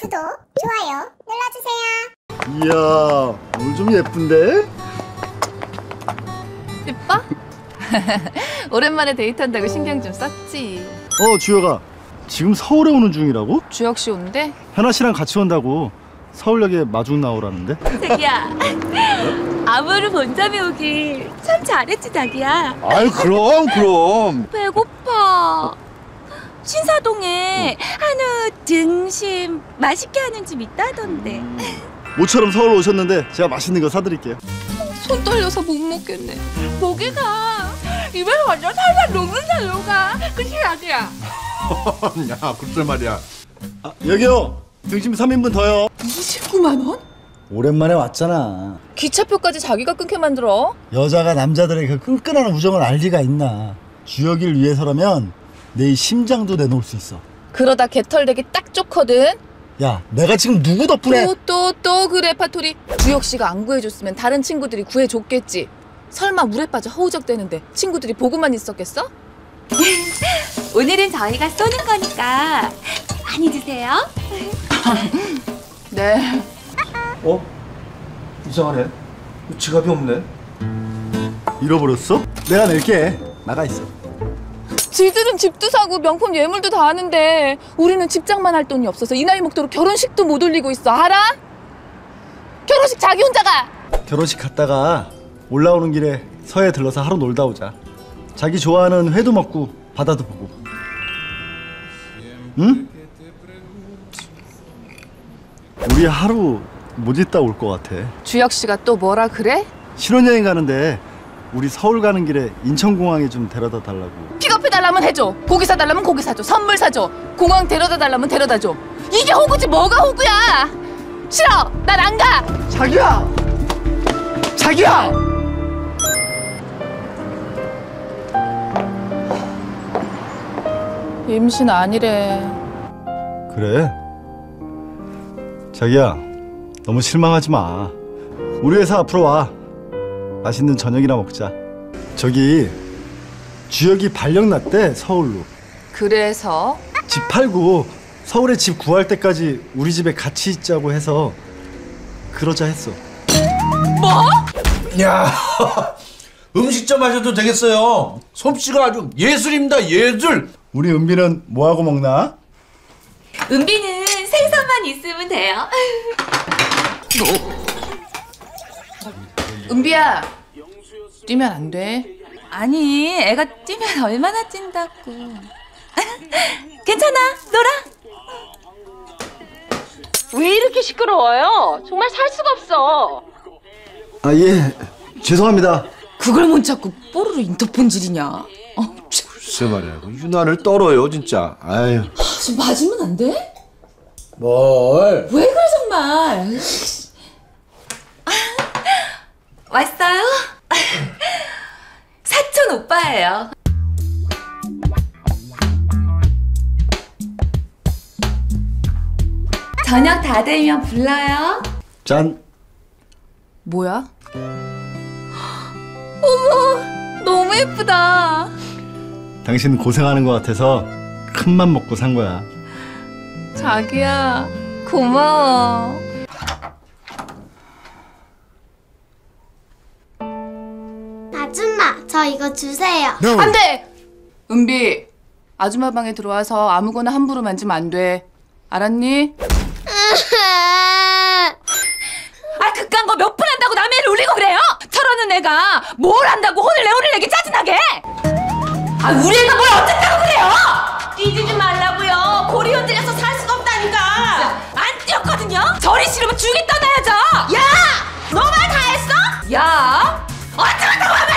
구독, 좋아요 눌러주세요. 이야, 오늘 좀 예쁜데? 예뻐? 오랜만에 데이트한다고 신경 좀 썼지. 어, 주혁아. 지금 서울에 오는 중이라고? 주혁 씨 온대? 현아 씨랑 같이 온다고 서울역에 마중 나오라는데? 자기야 아무를 본점에 오길 참 잘했지 자기야 아유 그럼 그럼 배고파 신사동에 한우 등심 맛있게 하는 집 있다던데 모처럼 서울 오셨는데 제가 맛있는 거 사드릴게요. 손 떨려서 못 먹겠네. 고기가 입에서 완전 살살 녹는다 녹아 그치 자기야 야 글쎄 말이야 아, 여기요. 등심 3인분 더요. 29만 원? 오랜만에 왔잖아. 기차표까지 자기가 끊게 만들어? 여자가 남자들의 그 끈끈한 우정을 알 리가 있나. 주혁이를 위해서라면 내 심장도 내놓을 수 있어. 그러다 개털되기 딱 좋거든. 야, 내가 지금 누구 덕분에 또 또 또그 레파토리. 주혁 씨가 안 구해줬으면 다른 친구들이 구해줬겠지. 설마 물에 빠져 허우적대는데 친구들이 보고만 있었겠어? 오늘은 저희가 쏘는 거니까 많이 드세요 네. 어? 이상하네 지갑이 없네 잃어버렸어? 내가 낼게. 나가 있어. 지들은 집도 사고 명품 예물도 다 하는데 우리는 집장만 할 돈이 없어서 이 나이 먹도록 결혼식도 못 올리고 있어 알아? 결혼식 자기 혼자 가 결혼식 갔다가 올라오는 길에 서해 들러서 하루 놀다 오자. 자기 좋아하는 회도 먹고 바다도 보고. 응? 우리 하루 못 있다 올 것 같아. 주혁 씨가 또 뭐라 그래? 신혼여행 가는데 우리 서울 가는 길에 인천공항에 좀 데려다 달라고. 픽업해달라면 해줘 고기 사달라면 고기 사줘 선물 사줘 공항 데려다 달라면 데려다 줘 이게 호구지 뭐가 호구야 싫어 난 안 가 자기야! 자기야! 임신 아니래 그래. 자기야, 너무 실망하지 마. 우리 회사 앞으로 와. 맛있는 저녁이나 먹자. 저기 주혁이 발령 났대 서울로. 그래서? 집 팔고 서울에 집 구할 때까지 우리 집에 같이 있자고 해서 그러자 했어. 야 음식점 하셔도 되겠어요. 솜씨가 아주 예술입니다 예술. 우리 은비는 뭐 하고 먹나? 은비는 생선만 있으면 돼요. 은비야 뛰면 안 돼 아니 애가 뛰면 얼마나 찐다고. 괜찮아? 놀아? 왜 이렇게 시끄러워요? 정말 살 수가 없어. 아 예, 죄송합니다. 그걸 못 찾고 뽀로로 인터폰 질이냐? 어, 글쎄 말이야. 그 유난을 떨어요 진짜. 아유. 좀 맞으면 안 돼? 뭘? 왜 그래 정말? 왔어요? 사촌 오빠예요 저녁 다 되면 불러요 짠. 뭐야? 어머 너무 예쁘다 당신 고생하는 것 같아서 큰 맘 먹고 산 거야. 자기야 고마워 아줌마, 저 이거 주세요. 안돼 은비 아줌마 방에 들어와서 아무거나 함부로 만지면 안 돼 알았니? 아 그깟 거 몇 푼 한다고 남의 애를 울리고 그래요? 철없는 애가 뭘 한다고 혼을 내 혼을 내게 짜증나게 아 우리 애가 뭘 어쨌다고 그래요 뛰지 말라고요 고리 흔들려서 살 수가 없다니까 안 뛰었거든요 저리 싫으면 죽이 떠나야죠 야! 너 말 다 했어? 야! 어쩌겠다고 한말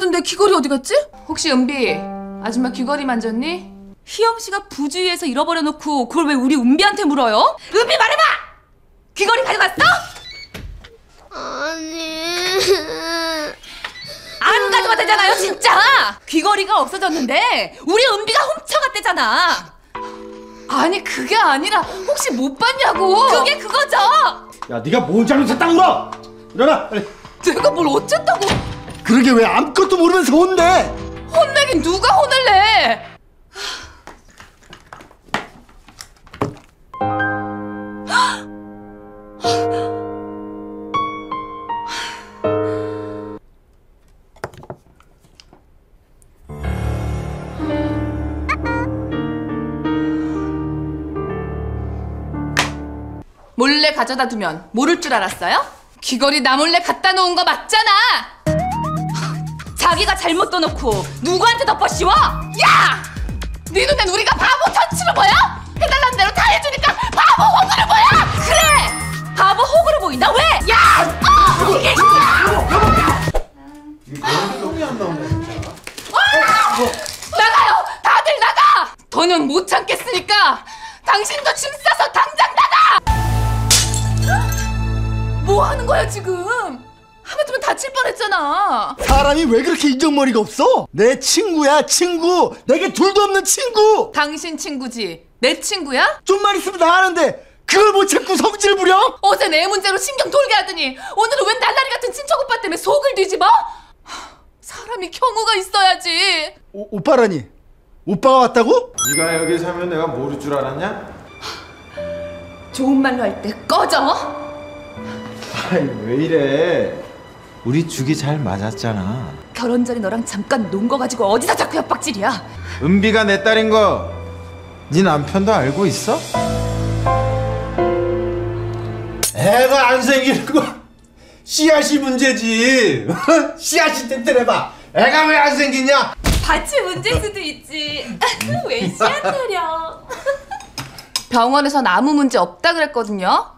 여기다 둔내 귀걸이 어디 갔지? 혹시 은비 아줌마 귀걸이 만졌니? 희영 씨가 부주의해서 잃어버려 놓고 그걸 왜 우리 은비한테 물어요? 은비 말해봐! 귀걸이 가져갔어? 아니. 안 가져갔다잖아요 진짜! 귀걸이가 없어졌는데 우리 은비가 훔쳐갔대잖아 아니 그게 아니라 혹시 못 봤냐고 그게 그거죠! 야 네가 뭘 잘못했다는 거 일어나 빨리 내가 뭘 어쨌다고 그러게 왜 아무것도 모르면서 혼내? 혼내긴 누가 혼을 내? 몰래 가져다 두면 모를 줄 알았어요? 귀걸이 나 몰래 갖다 놓은 거 맞잖아! 자기가 잘못 떠놓고 누구한테 덮어 씌워? 야! 네 눈엔 우리가 바보 터치로 보여? 해달라는 대로 다 해주니까 바보 호구로 보여! 그래! 바보 호구로 보인다 왜? 야! 어! 이게 나가요! 다들 나가! 더는 못 참겠으니까 당신도 짐 싸서 당장 나가! 뭐 하는 거야 지금? 하마터면 다칠 뻔했잖아. 사람이 왜 그렇게 인정머리가 없어? 내 친구야 친구 내게 둘도 없는 친구 당신 친구지? 내 친구야? 좀만 있으면 나가는데 그걸 못 참고 성질 부려? 어제 내 문제로 신경 돌게 하더니 오늘은 웬 날라리 같은 친척 오빠 때문에 속을 뒤집어? 하, 사람이 경우가 있어야지. 오, 오빠라니 오빠가 왔다고? 네가 여기 살면 내가 모를 줄 알았냐? 좋은 말로 할 때 꺼져. 아이 왜 이래 우리 죽이 잘 맞았잖아 결혼 전에 너랑 잠깐 논 거 가지고 어디서 자꾸 협박질이야? 은비가 내 딸인 거 네 남편도 알고 있어? 애가 안 생기는 거 씨앗이 문제지 씨앗이 튼튼해봐 애가 왜 안 생기냐 밭이 문제일 수도 있지. 왜 씨앗 타령? 병원에선 아무 문제 없다 그랬거든요.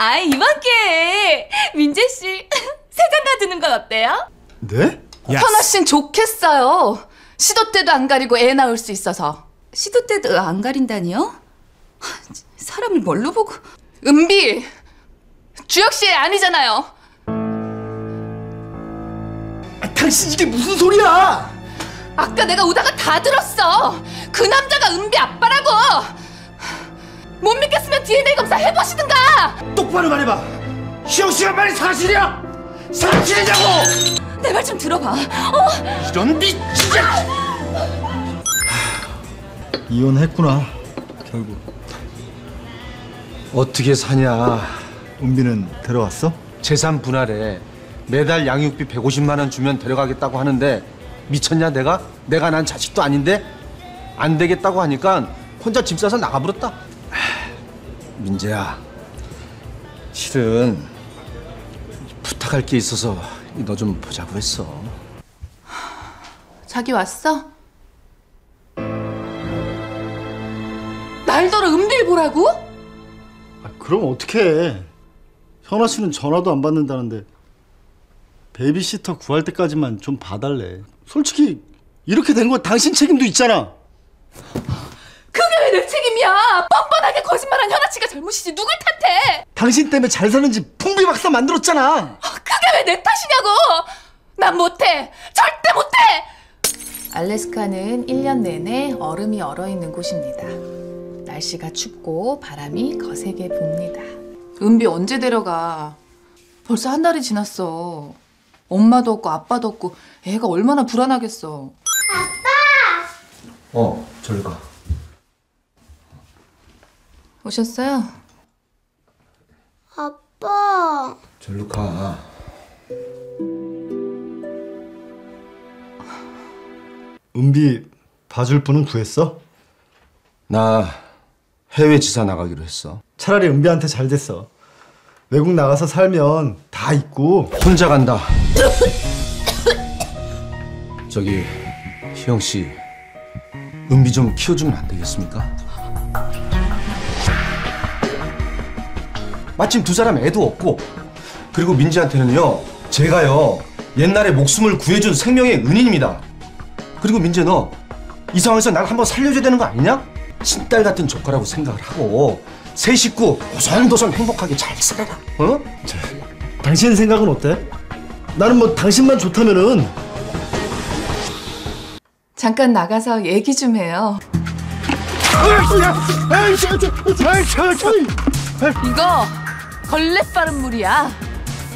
아 이번 기회에 민재 씨 세장 가두는 건 어때요? 네? 현아 씨는 좋겠어요. 시도 때도 안 가리고 애 낳을 수 있어서. 시도 때도 안 가린다니요? 사람을 뭘로 보고? 은비 주혁 씨 아니잖아요. 아, 당신 이게 무슨 소리야 아까 내가 오다가 다 들었어. 그 남자가 은비 아빠라고. 못 믿겠으면 DNA 검사 해보시든가. 똑바로 말해봐 시영 씨가 말이 사실이야 사실이냐고 내 말 좀 들어봐. 어? 이런 미친 이혼했구나 결국 어떻게 사냐 은비는 데려왔어? 재산 분할에 매달 양육비 150만 원 주면 데려가겠다고 하는데 미쳤냐 내가? 내가 난 자식도 아닌데 안 되겠다고 하니까 혼자 짐 싸서 나가버렸다. 하, 민재야, 실은 부탁할 게 있어서 너 좀 보자고 했어. 자기 왔어? 날더러 은비를 보라고? 아, 그럼 어떡해 현아 씨는 전화도 안 받는다는데 베이비시터 구할 때까지만 좀 봐달래 솔직히 이렇게 된 건 당신 책임도 있잖아 왜 내 책임이야? 뻔뻔하게 거짓말한 현아 씨가 잘못이지 누굴 탓해? 당신 때문에 잘 사는 집 풍비박산 만들었잖아 그게 왜 내 탓이냐고! 난 못해! 절대 못해! 알래스카는 1년 내내 얼음이 얼어있는 곳입니다. 날씨가 춥고 바람이 거세게 붑니다. 은비 언제 데려가? 벌써 한 달이 지났어. 엄마도 없고 아빠도 없고 애가 얼마나 불안하겠어. 어, 저리 가. 오셨어요? 아빠. 절로 가. 은비 봐줄 분은 구했어? 나 해외 지사 나가기로 했어. 차라리 은비한테 잘 됐어 외국 나가서 살면 다 있고 혼자 간다. 저기 희영 씨, 은비 좀 키워주면 안 되겠습니까? 마침 두 사람 애도 없고 그리고 민지한테는요 제가요 옛날에 목숨을 구해준 생명의 은인입니다. 그리고 민재 너 이 상황에서 날 한번 살려줘야 되는 거 아니냐? 친딸 같은 조카라고 생각을 하고 세 식구 고선도선 행복하게 잘 살아라. 어? 당신 생각은 어때? 나는 뭐 당신만 좋다면은 잠깐 나가서 얘기 좀 해요. 이거 걸레 빠른 물이야.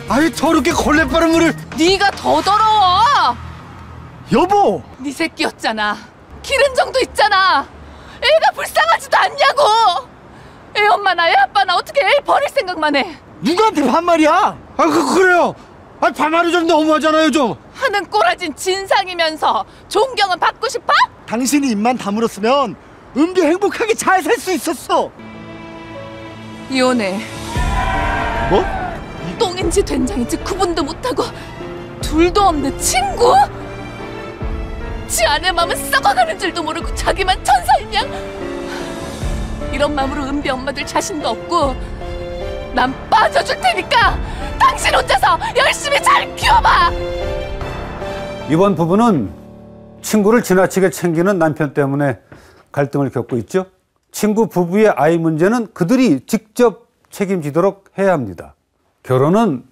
아이 더럽게 걸레 빠른 물을 네가 더 더러워. 여보 네 새끼였잖아. 기른 정도 있잖아. 애가 불쌍하지도 않냐고. 애 엄마 나 애 아빠 나 어떻게 애 버릴 생각만 해. 누구한테 반말이야? 아 그, 그래요 아 반말이 좀 너무하잖아요 좀 하는 꼬라진 진상이면서 존경은 받고 싶어? 당신이 입만 다물었으면 은비 행복하게 잘 살 수 있었어 이혼해. 뭐? 똥인지 된장인지 구분도 못하고 둘도 없는 친구? 지 아내 마음은 썩어가는 줄도 모르고 자기만 천사이냐? 이런 마음으로 은비 엄마들 자신도 없고 난 빠져줄 테니까 당신 혼자서 열심히 잘 키워봐! 이번 부부는 친구를 지나치게 챙기는 남편 때문에 갈등을 겪고 있죠. 친구 부부의 아이 문제는 그들이 직접 책임지도록 해야 합니다. 결혼은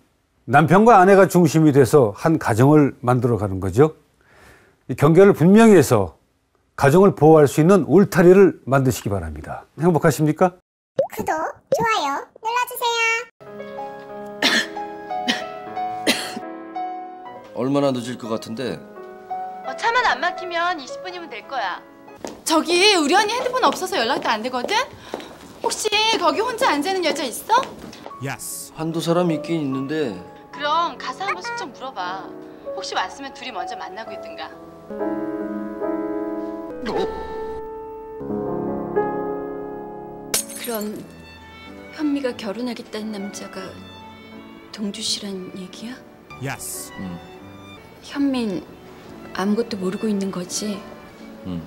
남편과 아내가 중심이 돼서 한 가정을 만들어 가는 거죠. 이 경계를 분명히 해서 가정을 보호할 수 있는 울타리를 만드시기 바랍니다. 행복하십니까? 구독, 좋아요 눌러주세요. 얼마나 늦을 것 같은데 어, 차만 안 막히면 20분이면 될 거야. 저기 우리 언니 핸드폰 없어서 연락도 안 되거든? 혹시 거기 혼자 앉아 있는 여자 있어? 한두 사람 있긴 있는데 그럼 가서 한번 슬쩍 물어봐. 혹시 왔으면 둘이 먼저 만나고 있든가. 그럼 현미가 결혼하겠다는 남자가 동주 씨란 얘기야? 응. 현민 아무것도 모르고 있는 거지? 응.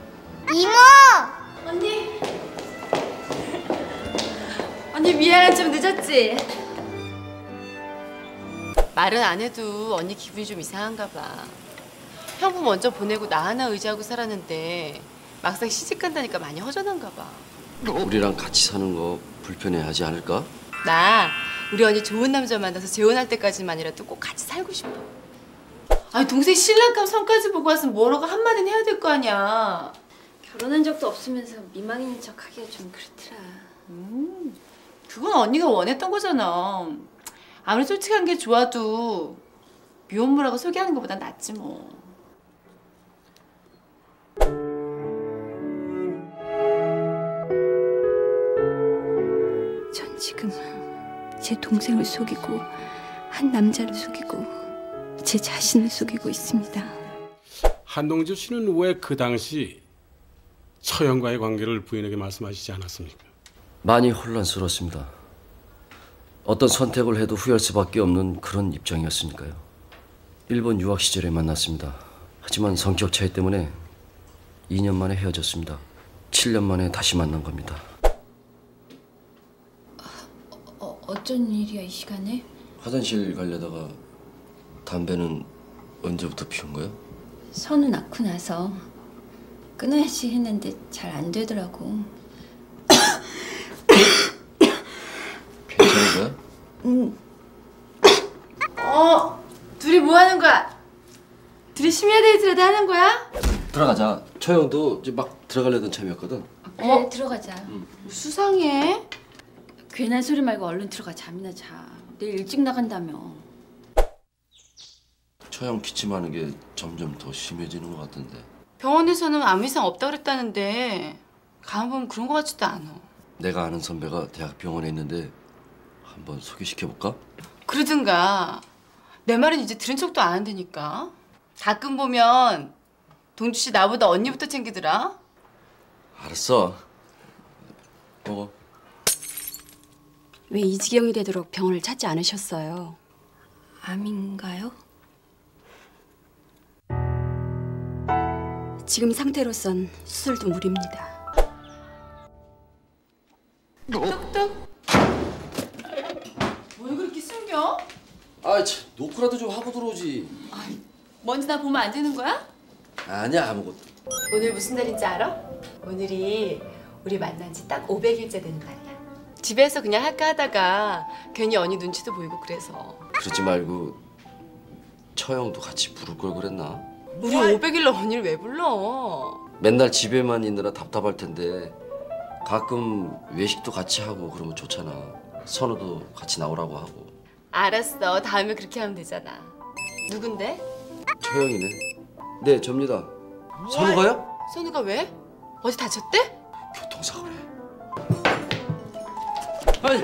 이모! 미안해 좀 늦었지? 말은 안 해도 언니 기분이 좀 이상한가 봐. 형부 먼저 보내고 나 하나 의지하고 살았는데 막상 시집 간다니까 많이 허전한가 봐. 우리랑 같이 사는 거 불편해하지 않을까? 나 우리 언니 좋은 남자 만나서 재혼할 때까지만이라도 꼭 같이 살고 싶어. 아니 동생 신랑감 성까지 보고 왔으면 뭐라고 한마디는 해야 될 거 아니야. 결혼한 적도 없으면서 미망인인 척 하기가 좀 그렇더라. 그건 언니가 원했던 거잖아. 아무리 솔직한 게 좋아도 미혼모라고 소개하는 것보단 낫지 뭐. 전 지금 제 동생을 속이고 한 남자를 속이고 제 자신을 속이고 있습니다. 한동주 씨는 왜 그 당시 처형과의 관계를 부인에게 말씀하시지 않았습니까? 많이 혼란스러웠습니다. 어떤 선택을 해도 후회할 수밖에 없는 그런 입장이었으니까요. 일본 유학 시절에 만났습니다. 하지만 성격 차이 때문에 2년 만에 헤어졌습니다. 7년 만에 다시 만난 겁니다. 어, 어쩐 일이야 이 시간에? 화장실 가려다가 담배는 언제부터 피운 거야? 선우 낳고 나서 끊어야지 했는데 잘 안 되더라고. 거야? 응. 어, 둘이 뭐 하는 거야? 둘이 심야 데이트라도 하는 거야? 들어가자. 처형도 이제 막 들어가려던 참이었거든. 그래 들어가자. 수상해. 괜한 소리 말고 얼른 들어가 잠이나 자. 내일 일찍 나간다며. 처형 기침하는 게 점점 더 심해지는 것 같은데. 병원에서는 아무 이상 없다 그랬다는데 가보면 그런 거 같지도 않아. 내가 아는 선배가 대학 병원에 있는데 한번 소개시켜 볼까? 그러든가 내 말은 이제 들은 척도 안 한다니까. 가끔 보면 동주 씨 나보다 언니부터 챙기더라. 알았어. 먹어. 왜 이 지경이 되도록 병원을 찾지 않으셨어요? 암인가요? 지금 상태로선 수술도 무리입니다. 똑똑. 숨겨? 아, 참, 노크라도 좀 하고 들어오지. 먼지 나 보면 안 되는 거야? 아니야, 아무것도. 오늘 무슨 날인지 알아? 오늘이 우리 만난 지 딱 500일째 되는 날이야. 집에서 그냥 할까 하다가 괜히 언니 눈치도 보이고 그래서 그러지 말고 처형도 같이 부를 걸 그랬나? 우리 500일로 언니를 왜 불러? 맨날 집에만 있느라 답답할 텐데 가끔 외식도 같이 하고 그러면 좋잖아. 선우도 같이 나오라고 하고. 알았어. 다음에 그렇게 하면 되잖아. 누군데? 처형이네. 네, 접니다. 선우가요? 선우가 왜? 어디 다쳤대? 교통사고래. 아니,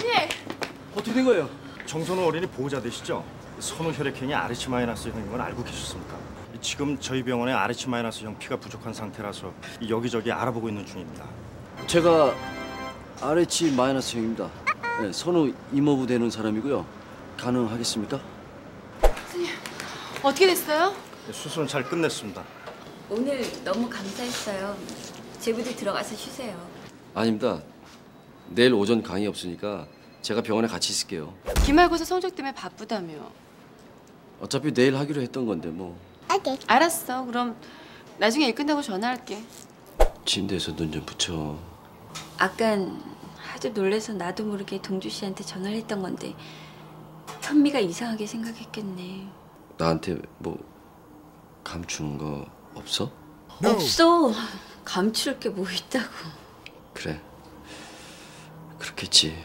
어떻게 된 거예요? 정선우 어린이 보호자 되시죠? 선우 혈액형이 RH 마이너스 형인 건 알고 계셨습니까? 지금 저희 병원에 RH 마이너스 형 피가 부족한 상태라서 여기저기 알아보고 있는 중입니다. 제가 RH 마이너스형입니다. 네, 선우 이모부 되는 사람이고요. 가능하겠습니까? 어떻게 됐어요? 수술은 잘 끝냈습니다. 오늘 너무 감사했어요. 제부들 들어가서 쉬세요. 아닙니다. 내일 오전 강의 없으니까 제가 병원에 같이 있을게요. 기말고사 성적 때문에 바쁘다며. 어차피 내일 하기로 했던 건데 뭐 오케이. 알았어. 그럼 나중에 일 끝나고 전화할게. 침대에서 눈 좀 붙여. 아깐 하도 놀래서 나도 모르게 동주 씨한테 전화를 했던 건데 현미가 이상하게 생각했겠네. 나한테 뭐 감추는 거 없어? 없어. 감출 게 뭐 있다고. 그래. 그렇겠지.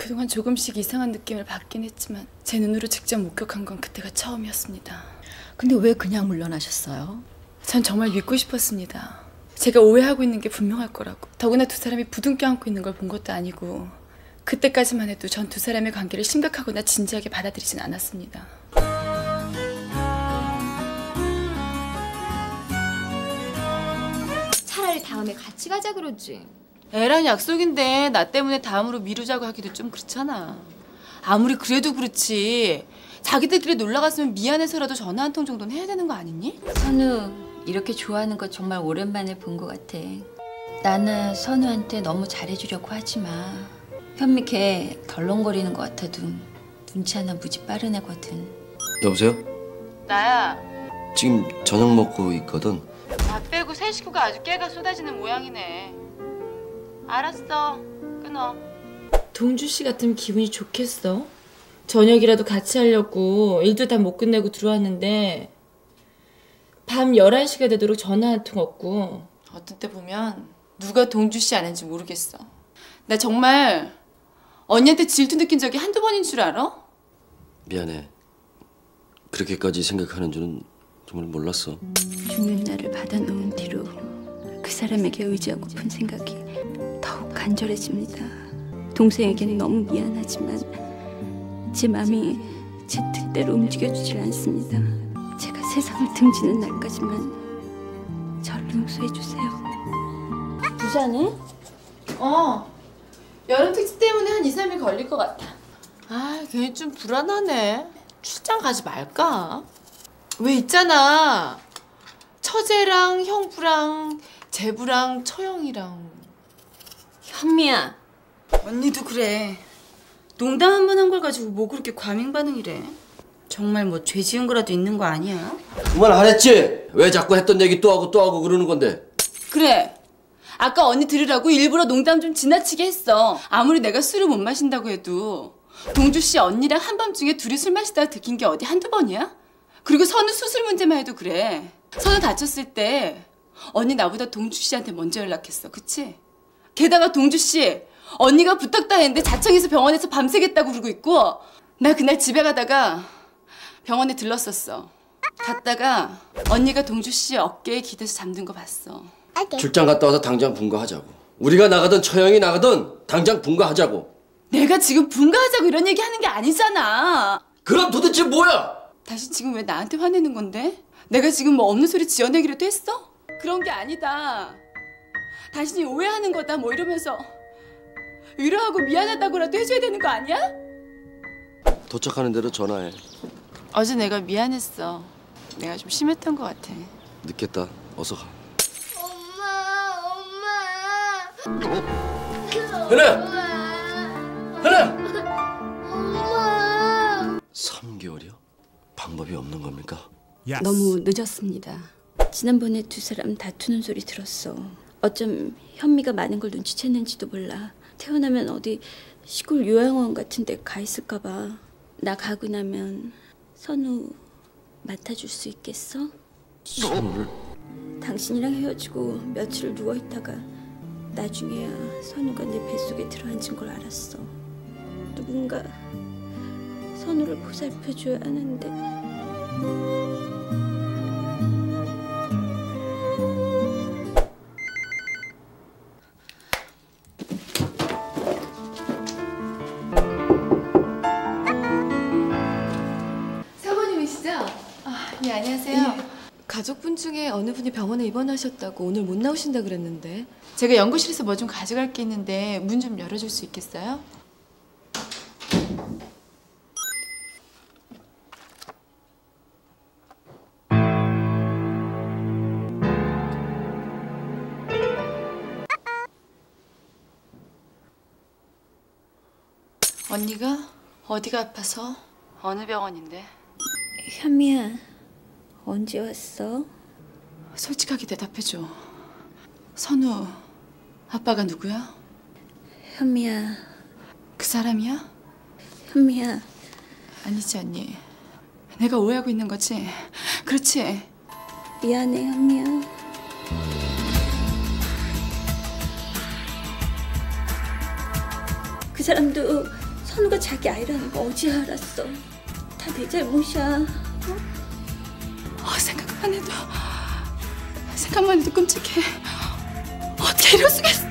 그동안 조금씩 이상한 느낌을 받긴 했지만 제 눈으로 직접 목격한 건 그때가 처음이었습니다. 근데 왜 그냥 물러나셨어요? 전 정말 믿고 싶었습니다. 제가 오해하고 있는 게 분명할 거라고. 더구나 두 사람이 부둥켜 안고 있는 걸 본 것도 아니고 그때까지만 해도 전 두 사람의 관계를 심각하거나 진지하게 받아들이진 않았습니다. 차라리 다음에 같이 가자 그러지. 애란 약속인데 나 때문에 다음으로 미루자고 하기도 좀 그렇잖아. 아무리 그래도 그렇지. 자기들끼리 놀러 갔으면 미안해서라도 전화 한 통 정도는 해야 되는 거 아니니? 선우 이렇게 좋아하는 거 정말 오랜만에 본 것 같아. 나는 선우한테 너무 잘해주려고 하지 마. 현미 걔 덜렁거리는 것 같아도 눈치 하나 무지 빠른 애거든. 여보세요? 나야. 지금 저녁 먹고 있거든. 나 빼고 새 식구가 아주 깨가 쏟아지는 모양이네. 알았어. 끊어. 동주 씨 같으면 기분이 좋겠어? 저녁이라도 같이 하려고 일도 다 못 끝내고 들어왔는데 밤 11시가 되도록 전화 한 통 없고 어떤 때 보면 누가 동주 씨 아는지 모르겠어. 나 정말 언니한테 질투 느낀 적이 한두 번인 줄 알아? 미안해. 그렇게까지 생각하는 줄은 정말 몰랐어. 죽는 날을 받아놓은 뒤로 그 사람에게 의지하고픈 생각이 더욱 간절해집니다. 동생에게는 너무 미안하지만 제 마음이 제 뜻대로 움직여주질 않습니다. 세상을 등지는 날까지만 저를 용서해 주세요. 부산에? 어. 여름 특집 때문에 한 2, 3일 걸릴 것 같아. 아, 괜히 좀 불안하네. 출장 가지 말까? 왜 있잖아. 처제랑 형부랑 제부랑 처형이랑. 현미야. 언니도 그래. 농담 한 번 한 걸 가지고 뭐 그렇게 과민 반응이래. 정말 뭐 죄 지은 거라도 있는 거 아니야? 그만하랬지? 왜 자꾸 했던 얘기 또 하고 또 하고 그러는 건데? 그래. 아까 언니 들으라고 일부러 농담 좀 지나치게 했어. 아무리 내가 술을 못 마신다고 해도 동주 씨 언니랑 한밤중에 둘이 술 마시다가 들킨 게 어디 한두 번이야? 그리고 선우 수술 문제만 해도 그래. 선우 다쳤을 때 언니 나보다 동주 씨한테 먼저 연락했어. 그치? 게다가 동주 씨 언니가 부탁 다 했는데 자청해서 병원에서 밤새겠다고 그러고 있고 나 그날 집에 가다가 병원에 들렀었어. 갔다가 언니가 동주 씨 어깨에 기대서 잠든 거 봤어. 출장 갔다 와서 당장 분가하자고. 우리가 나가든 처형이 나가든 당장 분가하자고. 내가 지금 분가하자고 이런 얘기 하는 게 아니잖아. 그럼 도대체 뭐야? 다시 지금 왜 나한테 화내는 건데? 내가 지금 뭐 없는 소리 지어내기라도 했어? 그런 게 아니다. 당신이 오해하는 거다 뭐 이러면서 위로하고 미안하다고라도 해줘야 되는 거 아니야? 도착하는 대로 전화해. 어제 내가 미안했어. 내가 좀 심했던 것 같아. 늦겠다. 어서 가. 엄마, 엄마. 현아! 현아! 엄마. 3개월이요? 방법이 없는 겁니까? 너무 늦었습니다. 지난번에 두 사람 다투는 소리 들었어. 어쩜 현미가 많은 걸 눈치챘는지도 몰라. 태어나면 어디 시골 요양원 같은 데 가 있을까 봐. 나 가고 나면 선우 맡아줄 수 있겠어? 선우를? 당신이랑 헤어지고 며칠 누워 있다가 나중에야 선우가 내 뱃속에 들어앉은 걸 알았어. 누군가 선우를 보살펴줘야 하는데 중에 어느 분이 병원에 입원하셨다고 오늘 못 나오신다 그랬는데. 제가 연구실에서 뭐 좀 가져갈 게 있는데 문 좀 열어줄 수 있겠어요? 언니가 어디가 아파서 어느 병원인데? 현미야 언제 왔어? 솔직하게 대답해줘. 선우 아빠가 누구야? 현미야 그 사람이야? 현미야 아니지 언니. 내가 오해하고 있는 거지. 그렇지. 미안해 현미야 그 사람도 선우가 자기 아이라는 거 어제 알았어 다 내 잘못이야 어, 생각만 해도 생각만 해도 끔찍해. 어떻게 이럴 수가 있어?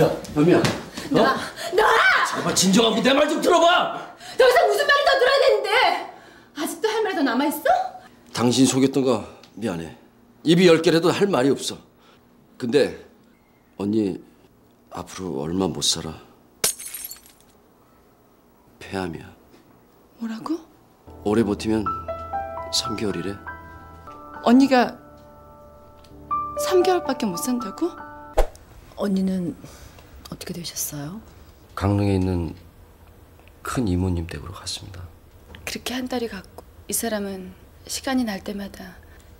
야, 여미야. 어? 나! 나! 제발 진정하고 내 말 좀 들어봐. 더 이상 무슨 말이 더 들어야 되는데! 아직도 할 말이 더 남아있어? 당신 속였던 거 미안해. 입이 열 개라도 할 말이 없어. 근데 언니 앞으로 얼마 못 살아. 폐암이야. 뭐라고? 오래 버티면 3개월이래. 언니가 3개월밖에 못 산다고? 언니는 어떻게 되셨어요? 강릉에 있는 큰 이모님 댁으로 갔습니다. 그렇게 한 달이 갔고 이 사람은 시간이 날 때마다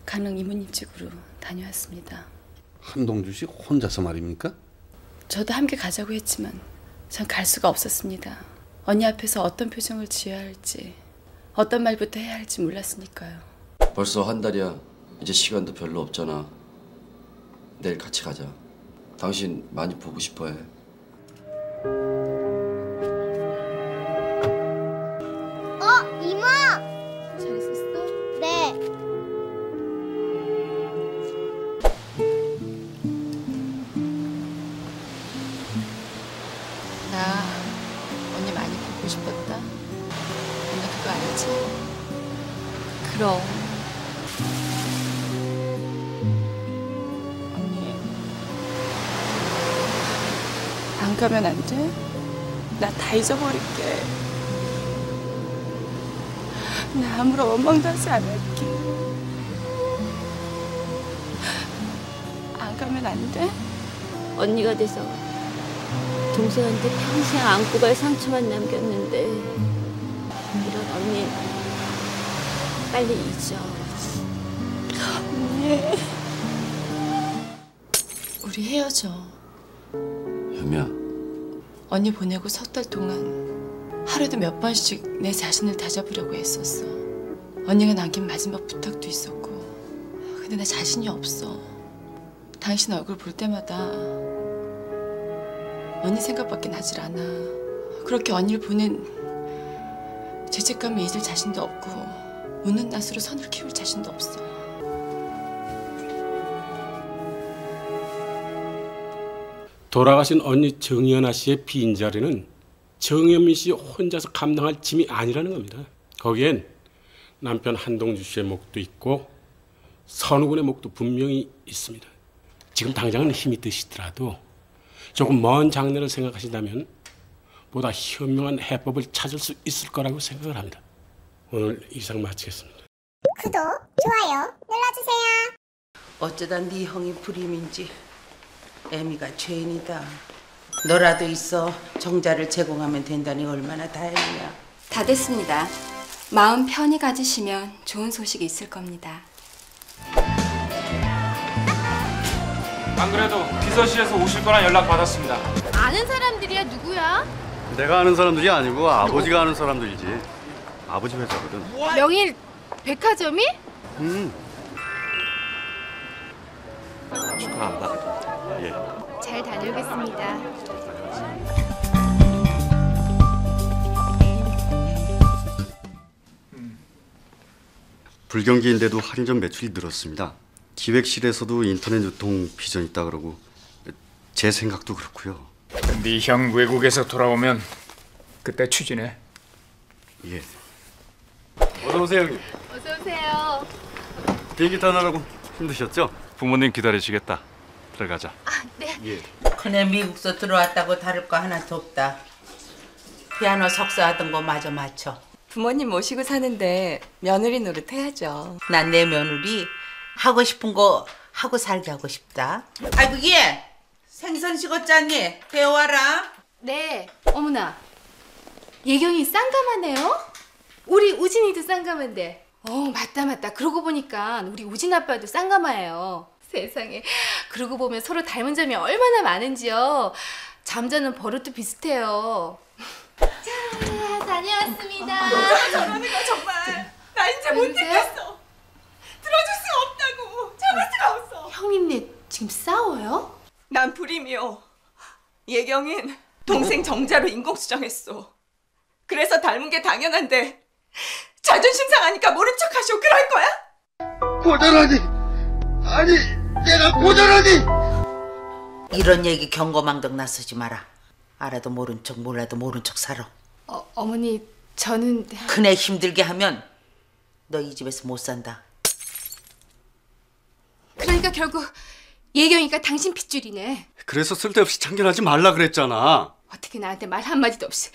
가능 이모님 집으로 다녀왔습니다. 한동주 씨 혼자서 말입니까? 저도 함께 가자고 했지만 전 갈 수가 없었습니다. 언니 앞에서 어떤 표정을 지어야 할지 어떤 말부터 해야 할지 몰랐으니까요. 벌써 한 달이야. 이제 시간도 별로 없잖아. 내일 같이 가자. 당신 많이 보고 싶어해. 그럼 언니 안 가면 안 돼? 나 다 잊어버릴게. 나 아무런 원망도 하지 않을게. 안 가면 안 돼? 언니가 돼서 동생한테 평생 안고 갈 상처만 남겼는데 빨리 잊어. 언니. 우리 헤어져. 현미야, 언니 보내고 석 달 동안 하루에도 몇 번씩 내 자신을 다잡으려고 애썼어. 언니가 남긴 마지막 부탁도 있었고. 근데 나 자신이 없어. 당신 얼굴 볼 때마다 언니 생각밖에 나질 않아. 그렇게 언니를 보낸 죄책감을 잊을 자신도 없고 웃는 낯으로 선을 키울 자신도 없어. 돌아가신 언니 정연아 씨의 빈자리는 정현민 씨 혼자서 감당할 짐이 아니라는 겁니다. 거기엔 남편 한동주 씨의 몫도 있고 선우군의 몫도 분명히 있습니다. 지금 당장은 힘이 드시더라도 조금 먼 장래를 생각하신다면 보다 현명한 해법을 찾을 수 있을 거라고 생각을 합니다. 오늘 이상 마치겠습니다. 구독, 좋아요 눌러주세요. 어쩌다 네 형이 불임인지 애미가 죄인이다. 너라도 있어 정자를 제공하면 된다니 얼마나 다행이야. 다 됐습니다. 마음 편히 가지시면 좋은 소식이 있을 겁니다. 안 그래도 비서실에서 오실 거란 연락 받았습니다. 아는 사람들이야 누구야? 내가 아는 사람들이 아니고 아버지가 아는 사람들이지. 아버지 회사거든. 명일 백화점이? 음. 축하한다. 예. 잘 다녀오겠습니다. 불경기인데도 할인점 매출이 늘었습니다. 기획실에서도 인터넷 유통 비전 있다 그러고 제 생각도 그렇고요. 네 형 외국에서 돌아오면 그때 추진해. 예. 어서 오세요 형님. 어서 오세요. 비행기 타느라고 힘드셨죠? 부모님 기다리시겠다. 들어가자. 네. 예. 큰애 미국서 들어왔다고 다를 거 하나도 없다. 피아노 석사하던 거 마저 맞춰. 부모님 모시고 사는데 며느리 노릇 해야죠. 난 내 며느리 하고 싶은 거 하고 살게 하고 싶다. 아이고 얘 생선 식었잖니 배워와라. 네. 어머나. 예경이 쌍감하네요? 우리 우진이도 쌍감한데. 어, 맞다, 맞다. 그러고 보니까 우리 우진 아빠도 쌍감아예요. 세상에. 그러고 보면 서로 닮은 점이 얼마나 많은지요. 잠자는 버릇도 비슷해요. 자, 다녀왔습니다. 저러는 거 정말 나 이제 못? 듣겠어. 들어줄 수 없다고. 참을 수가 없어. 형님네 지금 싸워요? 난 불임이요. 예경인 동생 정자로 인공수정했어. 그래서 닮은 게 당연한데 자존심 상하니까 모른 척 하시오 그럴 거야? 고절하니 아니 내가 고절하니 이런 얘기 경고망덕 나서지 마라. 알아도 모른 척 몰라도 모른 척 살아. 어, 어머니, 저는 큰애 힘들게 하면 너 이 집에서 못 산다. 그러니까 결국 예경이가 당신 핏줄이네. 그래서 쓸데없이 참견하지 말라 그랬잖아. 어떻게 나한테 말 한마디도 없이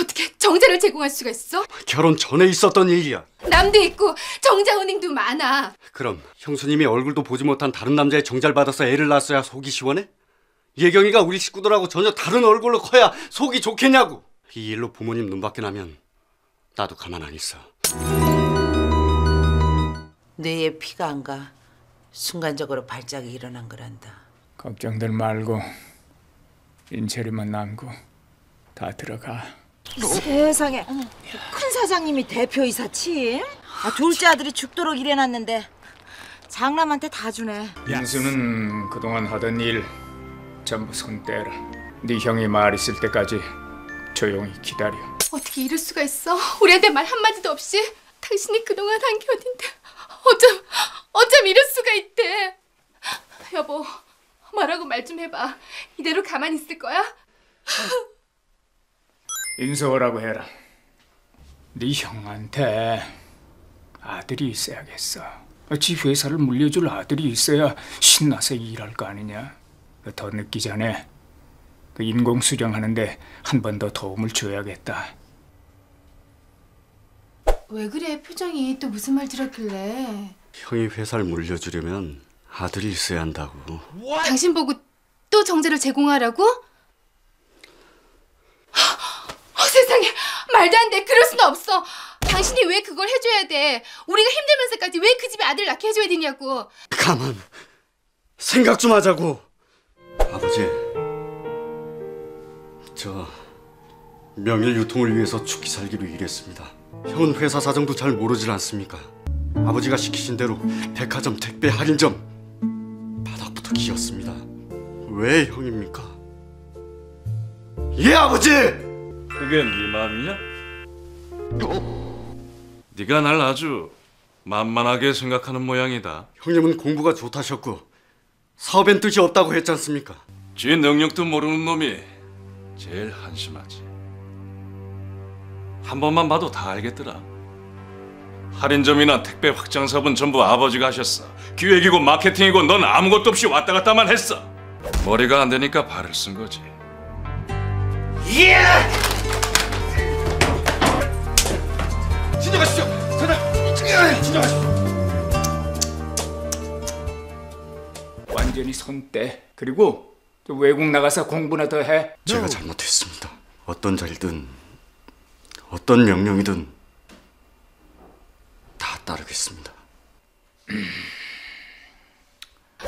어떻게 정자를 제공할 수가 있어? 결혼 전에 있었던 일이야. 남도 있고 정자 은행도 많아. 그럼 형수님이 얼굴도 보지 못한 다른 남자의 정잘 받아서 애를 낳았어야 속이 시원해? 예경이가 우리 식구들하고 전혀 다른 얼굴로 커야 속이 좋겠냐고. 이 일로 부모님 눈밖에 나면 나도 가만 안 있어. 뇌에 피가 안 가. 순간적으로 발작이 일어난 거란다. 걱정들 말고 인체리만 남고 다 들어가. 세상에 큰 사장님이 대표이사치? 아, 둘째 아들이 죽도록 일해놨는데 장남한테 다 주네 인수는 그동안 하던 일 전부 손 떼라. 네 형이 말 있을 때까지 조용히 기다려. 어떻게 이럴 수가 있어? 우리한테 말 한마디도 없이 당신이 그동안 한 게 어딘데 어쩜 어쩜 이럴 수가 있대 여보 뭐라고 말 좀 해봐 이대로 가만히 있을 거야? 인서라고 해라. 네 형한테 아들이 있어야겠어. 집 회사를 물려줄 아들이 있어야 신나서 일할 거 아니냐. 더 늦기 전에 그 인공 수정하는데 한 번 더 도움을 줘야겠다. 왜 그래 표정이 또 무슨 말 들었길래 형이 회사를 물려주려면 아들이 있어야 한다고. 당신 보고 또 정자를 제공하라고? 어, 세상에 말도 안 돼 그럴 수는 없어 당신이 왜 그걸 해줘야 돼 우리가 힘들면서까지 왜 그 집에 아들 낳게 해줘야 되냐고 가만 생각 좀 하자고. 아버지, 저 명일 유통을 위해서 죽기 살기로 일했습니다. 형은 회사 사정도 잘 모르질 않습니까? 아버지가 시키신 대로 백화점 택배 할인점 바닥부터 기었습니다. 왜 형입니까? 예 아버지! 그게 네 마음이냐? 네가 날 아주 만만하게 생각하는 모양이다. 형님은 공부가 좋다셨고 사업엔 뜻이 없다고 했지 않습니까? 쥐 능력도 모르는 놈이 제일 한심하지. 한 번만 봐도 다 알겠더라. 할인점이나 택배 확장 사업은 전부 아버지가 하셨어. 기획이고 마케팅이고 넌 아무것도 없이 왔다 갔다만 했어. 머리가 안 되니까 발을 쓴 거지. 예! 진정하십시오 사장 진정하십시오 완전히 손 떼. 그리고 또 외국 나가서 공부나 더 해. 제가 잘못했습니다. 어떤 자리든 어떤 명령이든 다 따르겠습니다.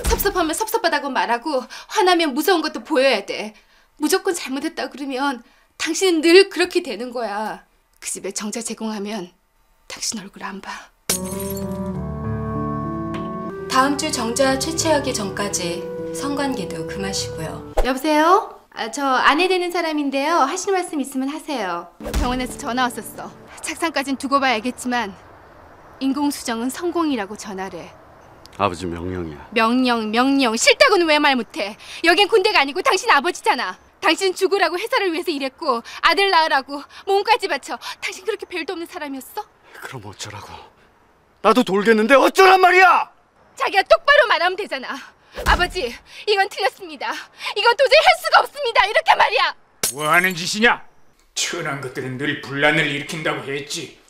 섭섭하면 섭섭하다고 말하고 화나면 무서운 것도 보여야 돼 무조건 잘못했다 그러면 당신은 늘 그렇게 되는 거야 그 집에 정자 제공하면 당신 얼굴 안 봐 다음 주 정자 채취하기 전까지 성관계도 금하시고요. 여보세요? 아, 저 아내 되는 사람인데요. 하시는 말씀 있으면 하세요. 병원에서 전화 왔었어. 착상까진 두고 봐야 알겠지만 인공수정은 성공이라고 전화래. 아버지 명령이야. 명령, 명령. 싫다고는 왜 말 못해? 여긴 군대가 아니고 당신 아버지잖아. 당신 죽으라고 회사를 위해서 일했고 아들 낳으라고 몸까지 바쳐. 당신 그렇게 별도 없는 사람이었어? 그럼 어쩌라고? 나도 돌겠는데 어쩌란 말이야? 자기가 똑바로 말하면 되잖아. 아버지, 이건 틀렸습니다. 이건 도저히 할 수가 없습니다. 이렇게 말이야. 뭐 하는 짓이냐? 천한 것들은 늘 분란을 일으킨다고 했지.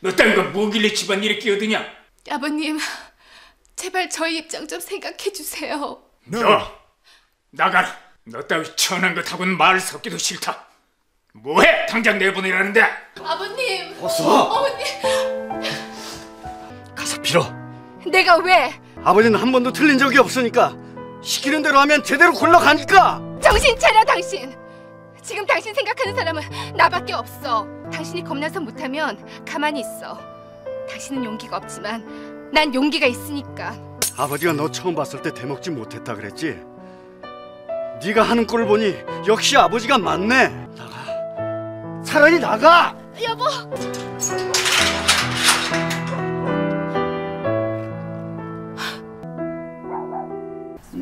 너 따위 가 뭐길래 집안일에 끼어드냐? 아버님, 제발 저희 입장 좀 생각해 주세요. 너 나가라. 너 따위 천한 것하고는 말 섞기도 싫다. 뭐해? 당장 내보내라는데. 아버님. 어서. 어머님. 가서 빌어. 내가 왜? 아버지는 한 번도 틀린 적이 없으니까 시키는 대로 하면 제대로 굴러가니까. 정신 차려 당신. 지금 당신 생각하는 사람은 나밖에 없어. 당신이 겁나서 못하면 가만히 있어. 당신은 용기가 없지만 난 용기가 있으니까. 아버지가 너 처음 봤을 때 대먹지 못했다 그랬지. 네가 하는 꼴을 보니 역시 아버지가 맞네. 차라리 나가. 여보.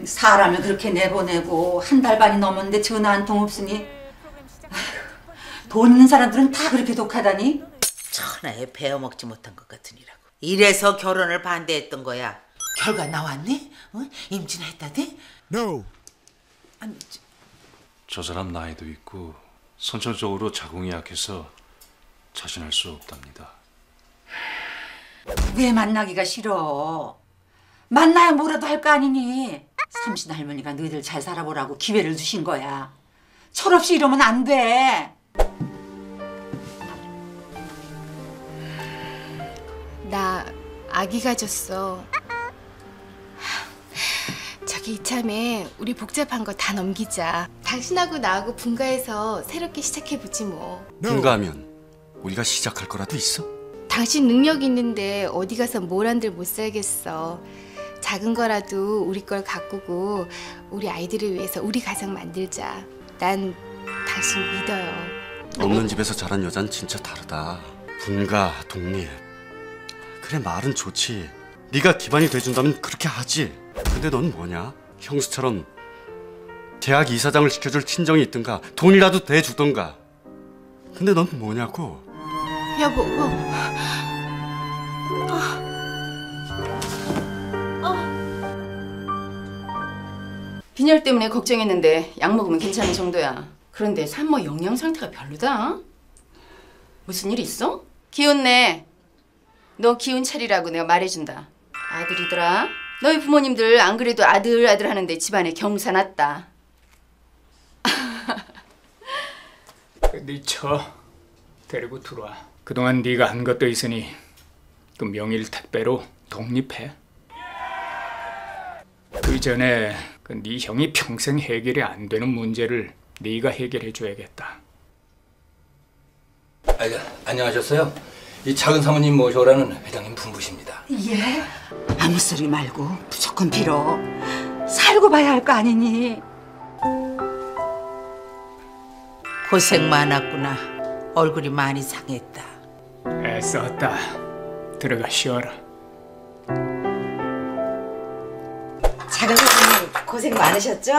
사람을 그렇게 내보내고 한 달 반이 넘었는데 전화 한 통 없으니 아휴, 돈 있는 사람들은 다 그렇게 독하다니? 천하에 베어먹지 못한 것 같으니라고. 이래서 결혼을 반대했던 거야. 결과 나왔네? 어? 임신했다대? No. 아니, 저 사람 나이도 있고 선천적으로 자궁이 약해서 자신할 수 없답니다. 왜 만나기가 싫어? 만나야 뭐라도 할 거 아니니? 삼신 할머니가 너희들 잘 살아보라고 기회를 주신 거야. 철없이 이러면 안 돼. 나 아기 가졌어. 저기 이참에 우리 복잡한 거 다 넘기자. 당신하고 나하고 분가해서 새롭게 시작해보지 뭐. 분가하면 우리가 시작할 거라도 있어? 당신 능력 있는데 어디 가서 뭘 한들 못 살겠어. 작은 거라도 우리 걸 가꾸고 우리 아이들을 위해서 우리 가정 만들자. 난 당신 믿어요. 없는 집에서 자란 여잔 진짜 다르다. 분가, 독립. 그래 말은 좋지. 네가 기반이 돼준다면 그렇게 하지. 근데 넌 뭐냐? 형수처럼 대학 이사장을 시켜줄 친정이 있든가 돈이라도 대주던가. 근데 넌 뭐냐고? 여보. 어. 빈혈 때문에 걱정했는데 약 먹으면 괜찮은 정도야. 그런데 산모 영양 상태가 별로다. 무슨 일 있어? 기운 내. 너 기운 차리라고 내가 말해준다. 아들이더라. 너희 부모님들 안 그래도 아들 아들 하는데 집안에 경사 났다. 네처 데리고 들어와. 그동안 네가 한 것도 있으니 그 명일 택배로 독립해. 그 전에 그 네 형이 평생 해결이 안 되는 문제를 네가 해결해 줘야겠다. 아, 안녕하셨어요. 이 작은 사모님 모셔오라는 회장님 분부십니다. 예? 아무 소리 말고 무조건 빌어. 살고 봐야 할 거 아니니? 고생 많았구나. 얼굴이 많이 상했다. 애썼다. 들어가 쉬어라. 작은 사모님 고생 많으셨죠?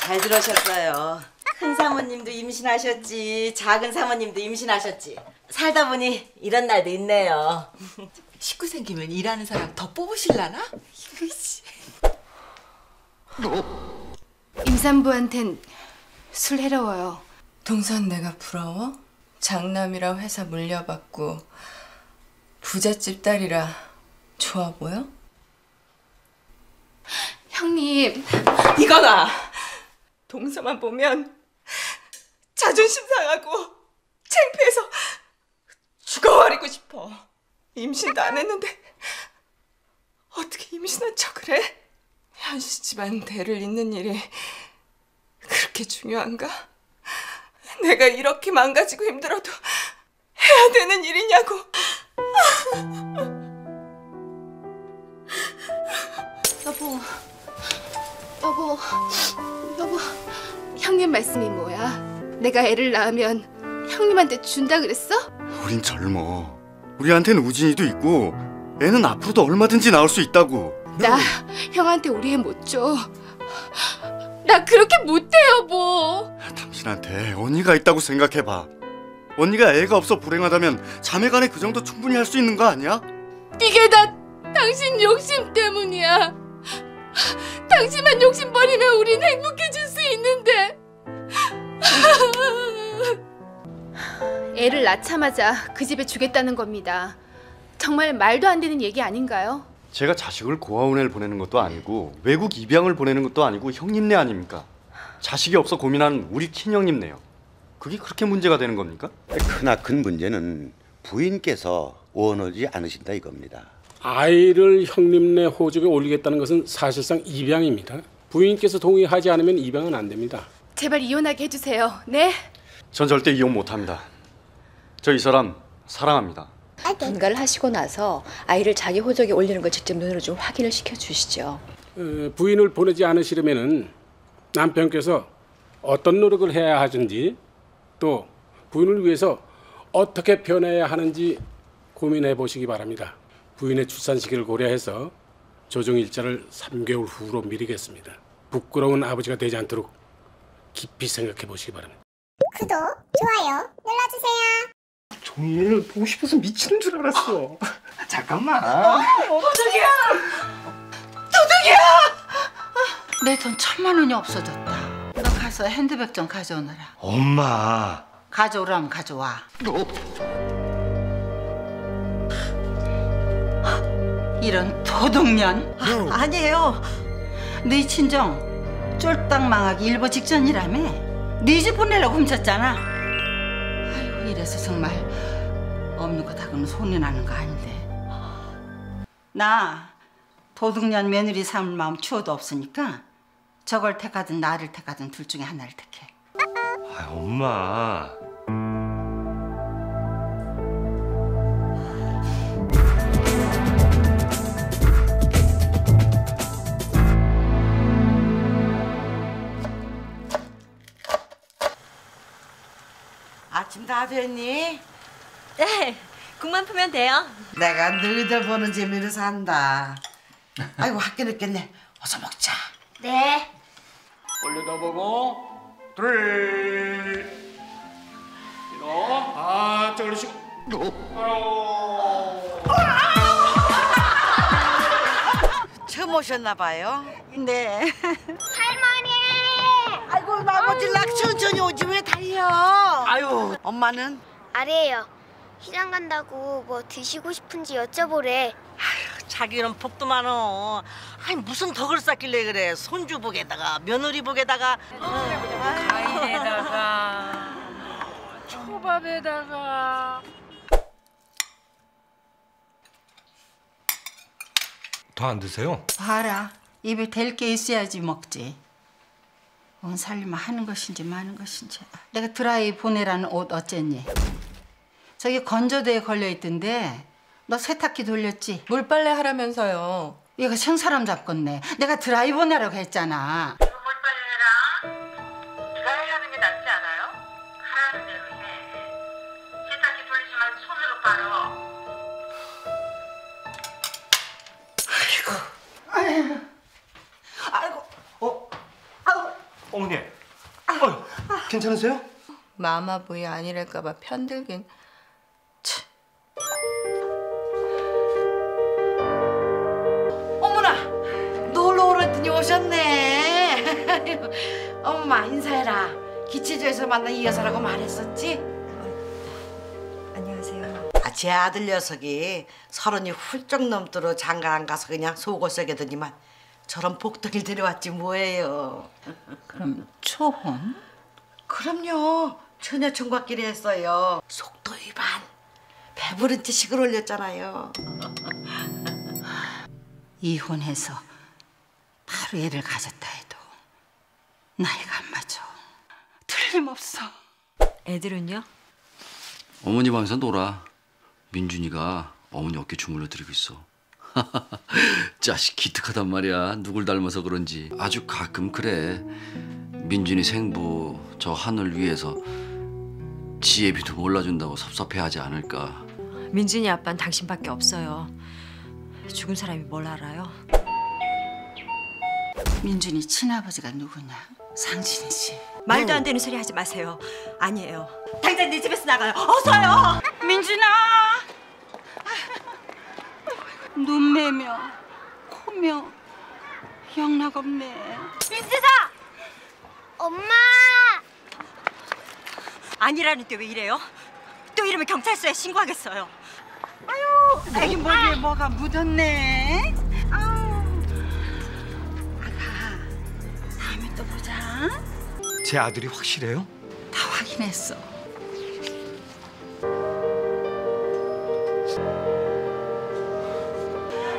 잘 들어오셨어요. 큰 사모님도 임신하셨지, 작은 사모님도 임신하셨지. 살다 보니 이런 날도 있네요. 식구 생기면 일하는 사람 더 뽑으실라나? 임산부한텐 술 해로워요. 동선 내가 부러워? 장남이라 회사 물려받고 부잣집 딸이라 좋아 보여? 형님. 이거나 동서만 보면 자존심 상하고 창피해서 죽어버리고 싶어. 임신도 안 했는데 어떻게 임신한 척을 해? 현씨 집안 대를 잇는 일이 그렇게 중요한가? 내가 이렇게 망가지고 힘들어도 해야 되는 일이냐고. 여보, 여보, 여보, 형님 말씀이 뭐야? 내가 애를 낳으면 형님한테 준다 그랬어? 우린 젊어. 우리한테는 우진이도 있고 애는 앞으로도 얼마든지 나올 수 있다고. 나 형한테 우리 애 못 줘. 나 그렇게 못해 여보. 당신한테 언니가 있다고 생각해봐. 언니가 애가 없어 불행하다면 자매간에 그 정도 충분히 할 수 있는 거 아니야? 이게 다 당신 욕심 때문이야. 당신만 욕심 버리면 우린 행복해질 수 있는데. 애를 낳자마자 그 집에 주겠다는 겁니다. 정말 말도 안 되는 얘기 아닌가요? 제가 자식을 고아원에 보내는 것도 아니고 외국 입양을 보내는 것도 아니고 형님네 아닙니까? 자식이 없어 고민하는 우리 친형님네요. 그게 그렇게 문제가 되는 겁니까? 크나큰 문제는 부인께서 원하지 않으신다 이겁니다. 아이를 형님네 호적에 올리겠다는 것은 사실상 입양입니다. 부인께서 동의하지 않으면 입양은 안 됩니다. 제발 이혼하게 해주세요. 네? 전 절대 이혼 못합니다. 저 이 사람 사랑합니다. 분가를 하시고 나서 아이를 자기 호적에 올리는 걸 직접 눈으로 좀 확인을 시켜 주시죠. 어, 부인을 보내지 않으시려면은 남편께서 어떤 노력을 해야 하는지 또 부인을 위해서 어떻게 변해야 하는지 고민해 보시기 바랍니다. 부인의 출산 시기를 고려해서 조정 일자를 3개월 후로 미리겠습니다. 부끄러운 아버지가 되지 않도록 깊이 생각해 보시기 바랍니다. 구독, 좋아요 눌러주세요. 종일 보고 싶어서 미치는 줄 알았어. 잠깐만. 도둑이야! 도둑이야! 내 돈 천만 원이 없어졌다. 너 가서 핸드백 좀 가져오너라. 엄마. 가져오라면 가져와. 이런 도둑년. 아니에요. 네 친정 쫄딱 망하기 일보 직전이라며. 네 집 보내려고 훔쳤잖아. 이래서 정말 없는 거 다그는 손이 나는 거 아닌데. 나 도둑년 며느리 삼을 마음 추워도 없으니까 저걸 택하든 나를 택하든 둘 중에 하나를 택해. 아, 엄마. 다 됐니? 네, 국만 풀면 돼요. 내가 너희들 보는 재미로 산다. 아이고 학교 늦겠네. 어서 먹자. 네. 올려다보고 둘 이거 아 저러시고 처음 오셨나 봐요. 네. 할머니! 아이고 아버지 락 천천히 왜 달려? 아유 엄마는 아래요. 시장 간다고 뭐 드시고 싶은지 여쭤보래. 자기는 복도 많어. 아니 무슨 덕을 쌓길래 그래? 손주 복에다가 며느리 복에다가 과일에다가 초밥에다가 더안 드세요? 봐라 입에 댈게 있어야지 먹지 온 살림을 하는 것인지 마는 것인지 내가 드라이 보내라는 옷 어쨌니 저기 건조대에 걸려있던데 너 세탁기 돌렸지? 물빨래 하라면서요. 얘가 생사람 잡겠네 내가 드라이 보내라고 했잖아 괜찮으세요? 마마보이 아니랄까봐 편들긴. 어머나 놀러 오랬더니 오셨네. 엄마 인사해라. 기치조에서 만난 이 여사라고 말했었지? 안녕하세요. 아, 제 아들 녀석이 서른이 훌쩍 넘도록 장가 안 가서 그냥 속을 썩이더니만 저런 복덩이를 데려왔지 뭐예요. 그럼 초혼? 그럼요. 처녀 총각끼리 했어요. 속도 위반. 배부른 채 식을 올렸잖아요. 이혼해서 바로 애를 가졌다 해도 나이가 안 맞아 틀림없어 애들은요? 어머니 방에서 놀아. 민준이가 어머니 어깨 주물러 드리고 있어. 자식 기특하단 말이야. 누굴 닮아서 그런지. 아주 가끔 그래. 민준이 생부 저 하늘 위에서 지혜비도 몰라준다고 섭섭해하지 않을까. 민준이 아빠는 당신밖에 없어요. 죽은 사람이 뭘 알아요? 민준이 친아버지가 누구냐? 상진이 씨. 말도 안 되는 소리 하지 마세요. 아니에요. 당장 내 집에서 나가요. 어서요. 민준아! 눈 매며 코며 영락 없네. 민준아! 엄마! 아니라는데 왜 이래요? 또 이러면 경찰서에 신고하겠어요. 아유, 애기 머리에 뭐가 묻었네. 아우. 아가, 다음에 또 보자. 제 아들이 확실해요? 다 확인했어.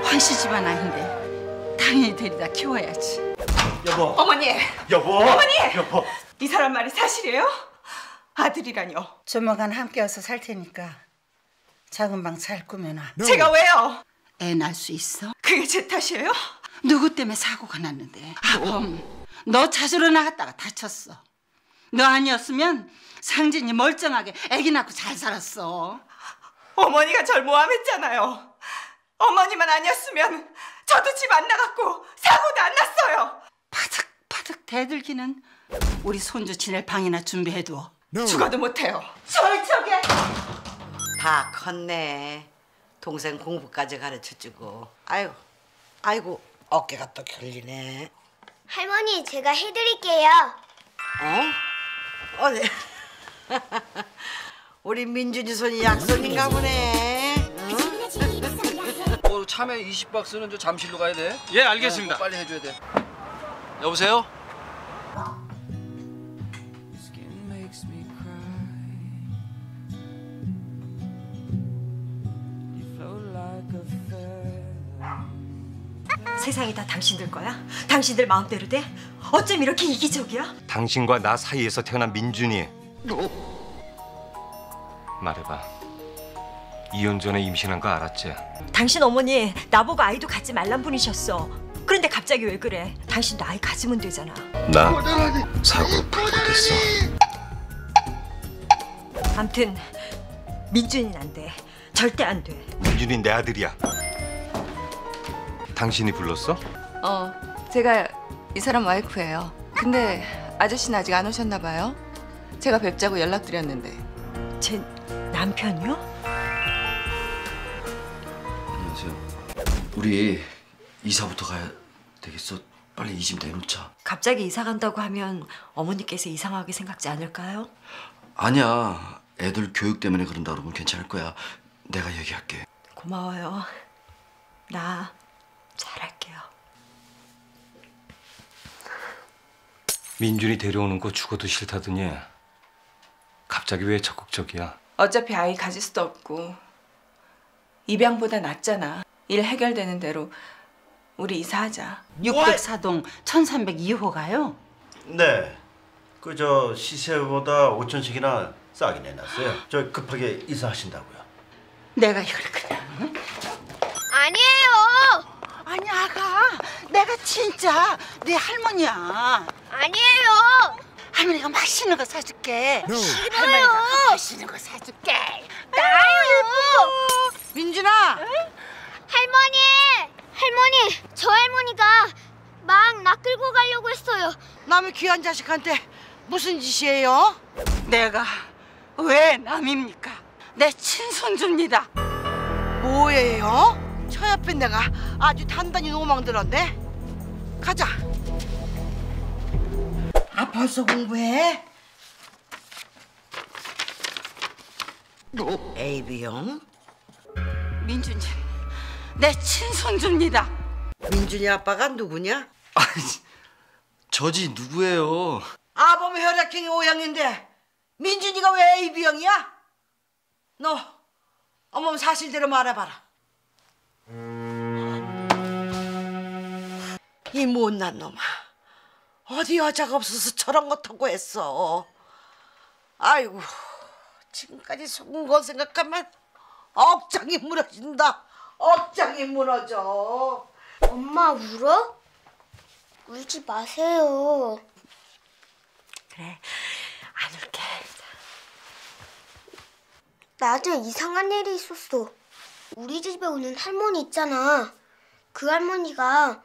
환씨 집안 아닌데 당연히 데리다 키워야지. 여보. 어머니! 여보. 어머니! 여보. 이 사람 말이 사실이에요? 아들이라뇨? 조만간 함께 와서 살 테니까 작은 방 잘 꾸며놔. 제가 왜요? 애 낳을 수 있어? 그게 제 탓이에요? 누구 때문에 사고가 났는데? 아범, 너 찾으러 나갔다가 다쳤어. 너 아니었으면 상진이 멀쩡하게 아기 낳고 잘 살았어. 어머니가 절 모함했잖아요. 어머니만 아니었으면 저도 집 안 나갔고 사고도 안 났어요. 파득 대들기는 우리 손주 지낼 방이나 준비해둬. 죽어도 못해요. 절척해. 다 컸네. 동생 공부까지 가르쳐주고. 아이고, 아이고 어깨가 또 결리네. 할머니, 제가 해드릴게요. 어? 어, 네. 우리 민준이 손이 약손인가 보네. 어, 참외 20박스는 저 잠실로 가야 돼. 예, 알겠습니다. 어, 빨리 해줘야 돼. 여보세요? 세상이 다 당신들 거야? 당신들 마음대로 돼? 어쩜 이렇게 이기적이야? 당신과 나 사이에서 태어난 민준이 말해봐. 이혼 전에 임신한 거 알았지? 당신 어머니 나보고 아이도 갖지 말란 분이셨어. 그런데 갑자기 왜 그래? 당신도 아이 가지면 되잖아. 나 사고로 불구됐어. 암튼 민준이는 안 돼. 절대 안 돼. 민준이 내 아들이야. 당신이 불렀어? 어, 제가 이 사람 와이프예요. 근데 아저씨는 아직 안 오셨나 봐요. 제가 뵙자고 연락드렸는데. 제 남편이요? 안녕하세요. 우리 이사부터 가야 되겠어. 빨리 이 집 내놓자. 갑자기 이사 간다고 하면 어머니께서 이상하게 생각지 않을까요? 아니야. 애들 교육 때문에 그런다 그러면 괜찮을 거야. 내가 얘기할게. 고마워요. 나 잘할게요. 민준이 데려오는 거 죽어도 싫다더니 갑자기 왜 적극적이야? 어차피 아이 가질 수도 없고 입양보다 낫잖아. 일 해결되는 대로 우리 이사하자. 604동 1302호가요? 네. 그 저 시세보다 5천씩이나 싸게 내놨어요. 저 급하게 이사하신다고요. 내가 이걸 그냥 아니에요! 아니 아가 내가 진짜 네 할머니야 아니에요! 할머니가 맛있는 거 사줄게 싫어요! 할머니가 맛있는 거 사줄게 나요! 민준아! 할머니! 할머니! 저 할머니가 막 나 끌고 가려고 했어요. 남의 귀한 자식한테 무슨 짓이에요? 내가 왜 남입니까? 내 친손주입니다 뭐예요? 저 옆에 내가 아주 단단히 노망 들었네. 가자. 아 벌써 공부해? AB형? 민준이 내 친손주입니다 민준이 아빠가 누구냐? 저지 누구예요? 아범 혈액형이 O형인데 민준이가 왜 AB형이야? 너 어머니 사실대로 말해봐라. 이 못난 놈아 어디 여자가 없어서 저런 것 하고 했어. 아이고 지금까지 속은 거 생각하면 억장이 무너진다. 억장이 무너져. 엄마 울어? 울지 마세요. 그래, 안 울게. 낮에 이상한 일이 있었어. 우리 집에 오는 할머니 있잖아. 그 할머니가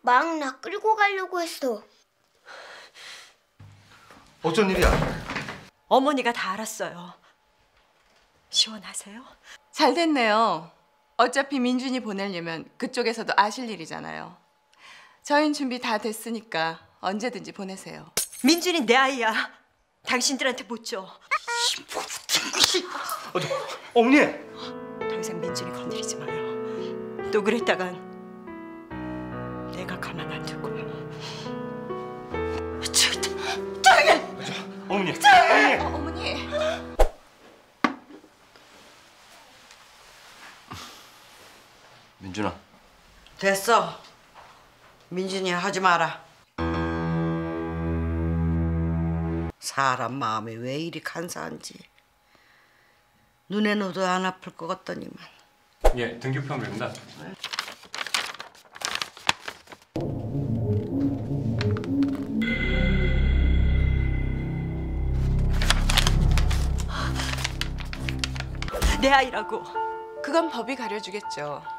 막 나 끌고 가려고 했어. 어쩐 일이야? 어머니가 다 알았어요. 시원하세요? 잘 됐네요. 어차피 민준이 보내려면 그쪽에서도 아실 일이잖아요. 저희 준비 다 됐으니까 언제든지 보내세요. 민준이 내 아이야. 당신들한테 못 줘. 어머니! 더 이상 민준이 건드리지 마요. 또 그랬다간 내가 가만 안 둘 거야. 저기, 저기! 어머니! 어, 어머니. 민준아, 됐어. 민준이 하지 마라. 사람 마음이 왜 이리 간사한지. 눈에 넣어도 안 아플 것 같더니만. 예, 등교표입니다. 내 아이라고. 그건 법이 가려주겠죠.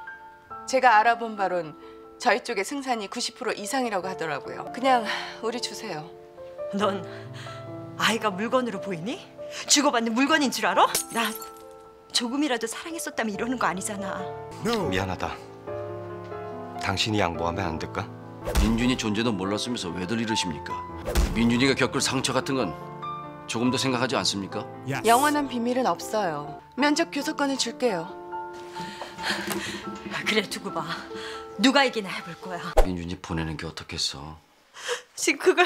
제가 알아본 바론 저희 쪽의 승산이 90% 이상이라고 하더라고요. 그냥 우리 주세요. 넌 아이가 물건으로 보이니? 주고받는 물건인 줄 알아? 나 조금이라도 사랑했었다면 이러는 거 아니잖아. 미안하다. 당신이 양보하면 안 될까? 민준이 존재도 몰랐으면서 왜들 이러십니까? 민준이가 겪을 상처 같은 건 조금 더 생각하지 않습니까? 영원한 비밀은 없어요. 면접 교섭권을 줄게요. 그래 두고 봐. 누가 이기나 해볼 거야. 민준이 보내는 게 어떻겠어? 지금 그걸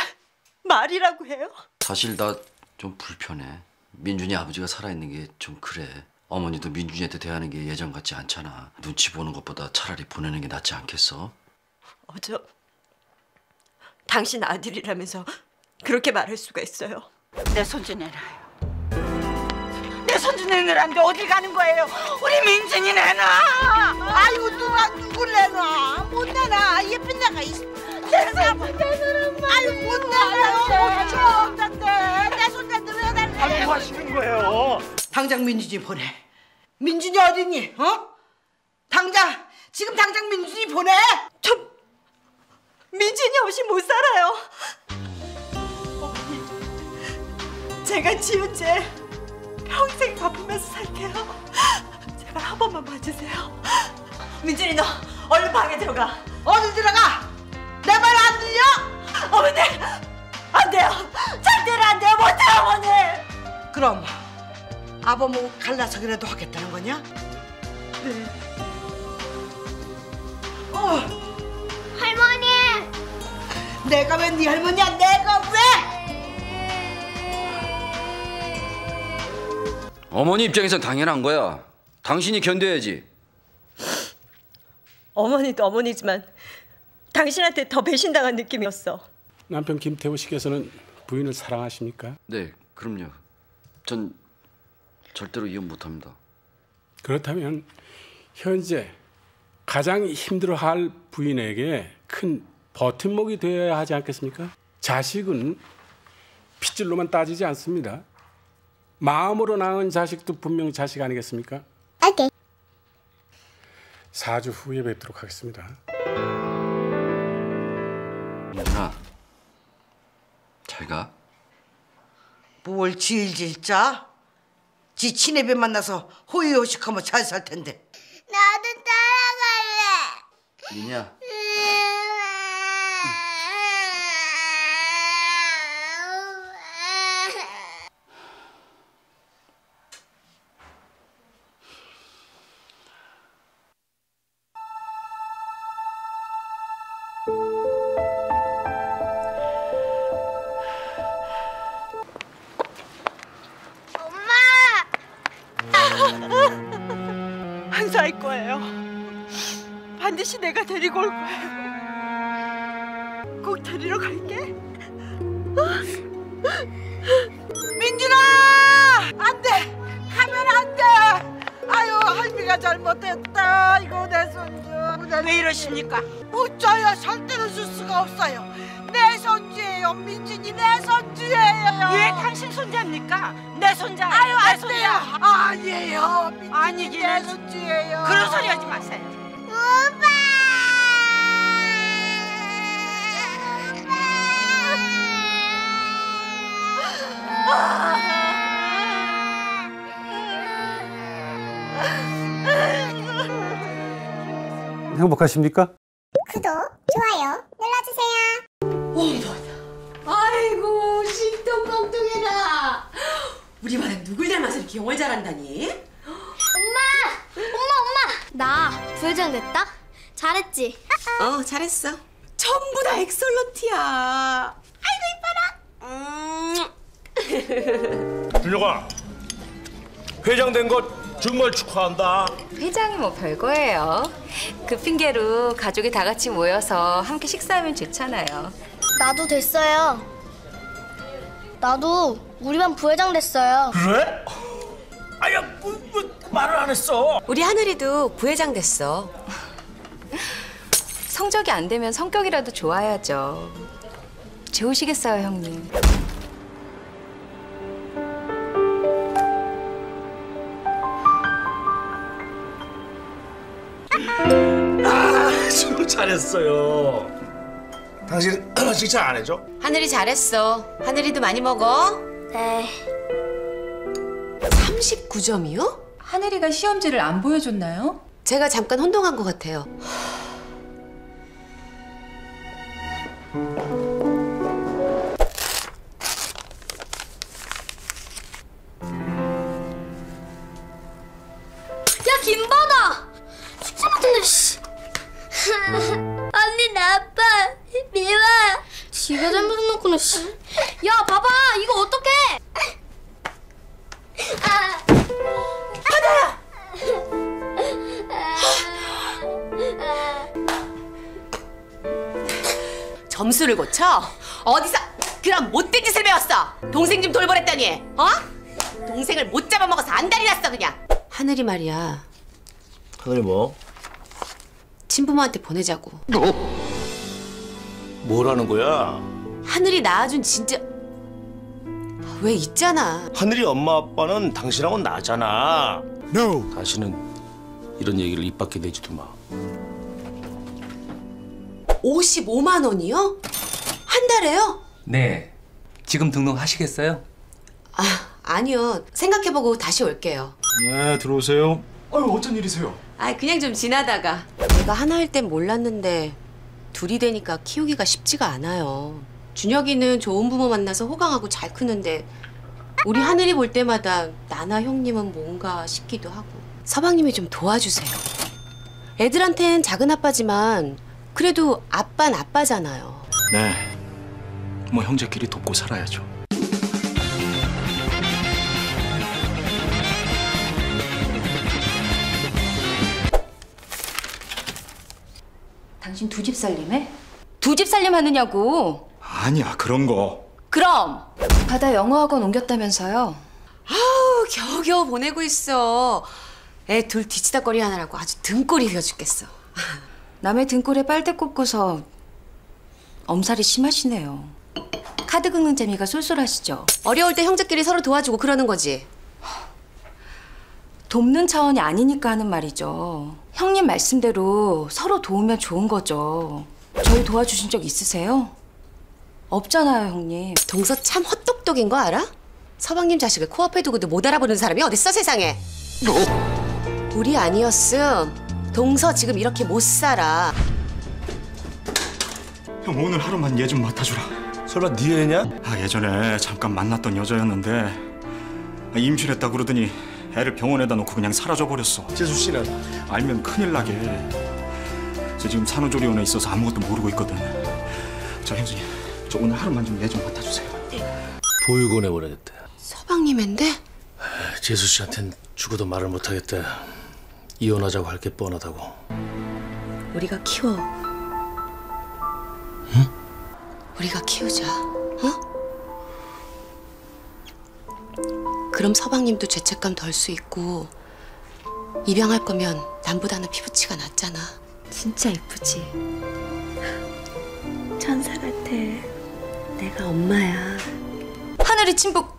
말이라고 해요? 사실 나 좀 불편해. 민준이 아버지가 살아있는 게 좀 그래. 어머니도 민준이한테 대하는 게 예전 같지 않잖아. 눈치 보는 것보다 차라리 보내는 게 낫지 않겠어? 어저 당신 아들이라면서 그렇게 말할 수가 있어요? 내 손주 내놔 요. 내 손주 내놓으라는데 어디 가는 거예요? 우리 민준이 내놔. 아이고 누가 누굴 내놔? 못 내놔. 예쁜 내가 있어. 내놔 못 내놔. 아유 못 내놔요. 저 없는데 내 손자한테 왜 달래? 아니 뭐 하시는 거예요? 당장 민준이 보내. 민준이 어디니? 어? 당장 지금 당장 민준이 보내. 저 민준이 없이 못 살아요. 어머니, 제가 지은 죄 평생 갚으면서 살게요. 제발 한 번만 봐주세요. 민준이 너 얼른 방에 들어가. 어디 들어가? 내 말 안 들려? 어머니 안 돼요. 절대로 안 돼요. 못해요 어머니. 그럼 아버모 갈라서기라도 하겠다는 거냐? 네. 어, 할머니! 내가 왜 네 할머니야? 내가 왜? 어머니 입장에선 당연한 거야. 당신이 견뎌야지. 어머니도 어머니지만 당신한테 더 배신당한 느낌이었어. 남편 김태호 씨께서는 부인을 사랑하십니까? 네, 그럼요. 전 절대로 이혼 못합니다. 그렇다면 현재 가장 힘들어할 부인에게 큰 버팀목이 되어야 하지 않겠습니까? 자식은 핏줄로만 따지지 않습니다. 마음으로 낳은 자식도 분명 자식 아니겠습니까? 오케이. 4주 후에 뵙도록 하겠습니다. 민준아, 잘 가. 뭘 질질 짜? 지 친애배 만나서 호의호식하면 잘 살 텐데. 나도 따라갈래. 민야, 데리고 올 거예요. 꼭 데리러 갈게. 민준아! 안 돼! 가면 안 돼! 아유, 할미가 잘못했다. 이거 내 손주. 왜 이러십니까? 행복하십니까? 구독, 좋아요 눌러주세요. 아이고 신동공둥이나 우리 반에 누굴 닮아서 이렇게 영어를 잘한다니? 엄마! 엄마, 엄마! 나 부회장 됐다? 잘했지? 어 잘했어 전부 다 엑설런트야 아이고 이뻐라 준혁아 회장 된거 정말 축하한다. 회장이 뭐 별거예요. 그 핑계로 가족이 다 같이 모여서 함께 식사하면 좋잖아요. 나도 됐어요. 나도 우리 반 부회장 됐어요. 그래? 아야 뭐, 뭐 말을 안 했어. 우리 하늘이도 부회장 됐어. 성적이 안 되면 성격이라도 좋아야죠. 좋으시겠어요, 형님. 잘했어요. 당신 칭찬 안 해줘? 하늘이 잘했어 하늘이도 많이 먹어 네 39점이요? 하늘이가 시험지를 안 보여줬나요? 제가 잠깐 혼동한 것 같아요 잘못해놓고는, 씨. 야, 봐봐. 이거 어떡해? 아. 점수를 고쳐? 어디서 그런 못된 짓을 배웠어? 동생 좀 돌보랬더니 어? 동생을 못 잡아먹어서 안달이 났어 그냥 하늘이 말이야 하늘이 뭐? 친부모한테 보내자고 뭐라는 거야? 하늘이 낳아준 진짜 왜 있잖아 하늘이 엄마 아빠는 당신하고 나잖아. 다시는 이런 얘기를 입 밖에 내지도 마. 55만 원이요? 한 달에요? 네. 지금 등록하시겠어요? 아 아니요 생각해보고 다시 올게요 네 들어오세요. 아유 어쩐 일이세요? 아 그냥 좀 지나다가 내가 하나일 땐 몰랐는데 둘이 되니까 키우기가 쉽지가 않아요 준혁이는 좋은 부모 만나서 호강하고 잘 크는데 우리 하늘이 볼 때마다 나나 형님은 뭔가 싶기도 하고 서방님이 좀 도와주세요 애들한텐 작은 아빠지만 그래도 아빠는 아빠잖아요 네. 뭐 형제끼리 돕고 살아야죠. 당신 두 집 살림해? 두 집 살림 하느냐고. 아니야 그런 거. 그럼 바다 영어학원 옮겼다면서요? 아우 겨우겨우 보내고 있어 애 둘 뒤치다거리 하느라고 아주 등골이 휘어 죽겠어 남의 등골에 빨대 꽂고서 엄살이 심하시네요. 카드 긁는 재미가 쏠쏠하시죠? 어려울 때 형제끼리 서로 도와주고 그러는 거지 돕는 차원이 아니니까 하는 말이죠. 형님 말씀대로 서로 도우면 좋은 거죠. 저희 도와주신 적 있으세요? 없잖아요, 형님. 동서 참 헛똑똑인 거 알아? 서방님 자식을 코앞에 두고도 못 알아보는 사람이 어딨어 세상에 우리 아니었음 동서 지금 이렇게 못 살아 형 오늘 하루만 얘 좀 맡아주라. 설마 네 애냐? 아 예전에 잠깐 만났던 여자였는데 아, 임신했다 그러더니 애를 병원에다 놓고 그냥 사라져 버렸어. 재수 씨는 알면 큰일 나게. 저 지금 산후조리원에 있어서 아무것도 모르고 있거든. 저 형수님, 저 오늘 하루만 좀얘좀 맡아주세요. 보육원에 보내겠대. 서방님인데? 재수 씨한텐 죽어도 말을 못하겠대. 이혼하자고 할 게 뻔하다고. 우리가 키워 우리가 키우자 어? 그럼 서방님도 죄책감 덜 수 있고 입양할 거면 남보다는 피부치가 낫잖아. 진짜 이쁘지? 천사 같아. 내가 엄마야. 하늘이 친북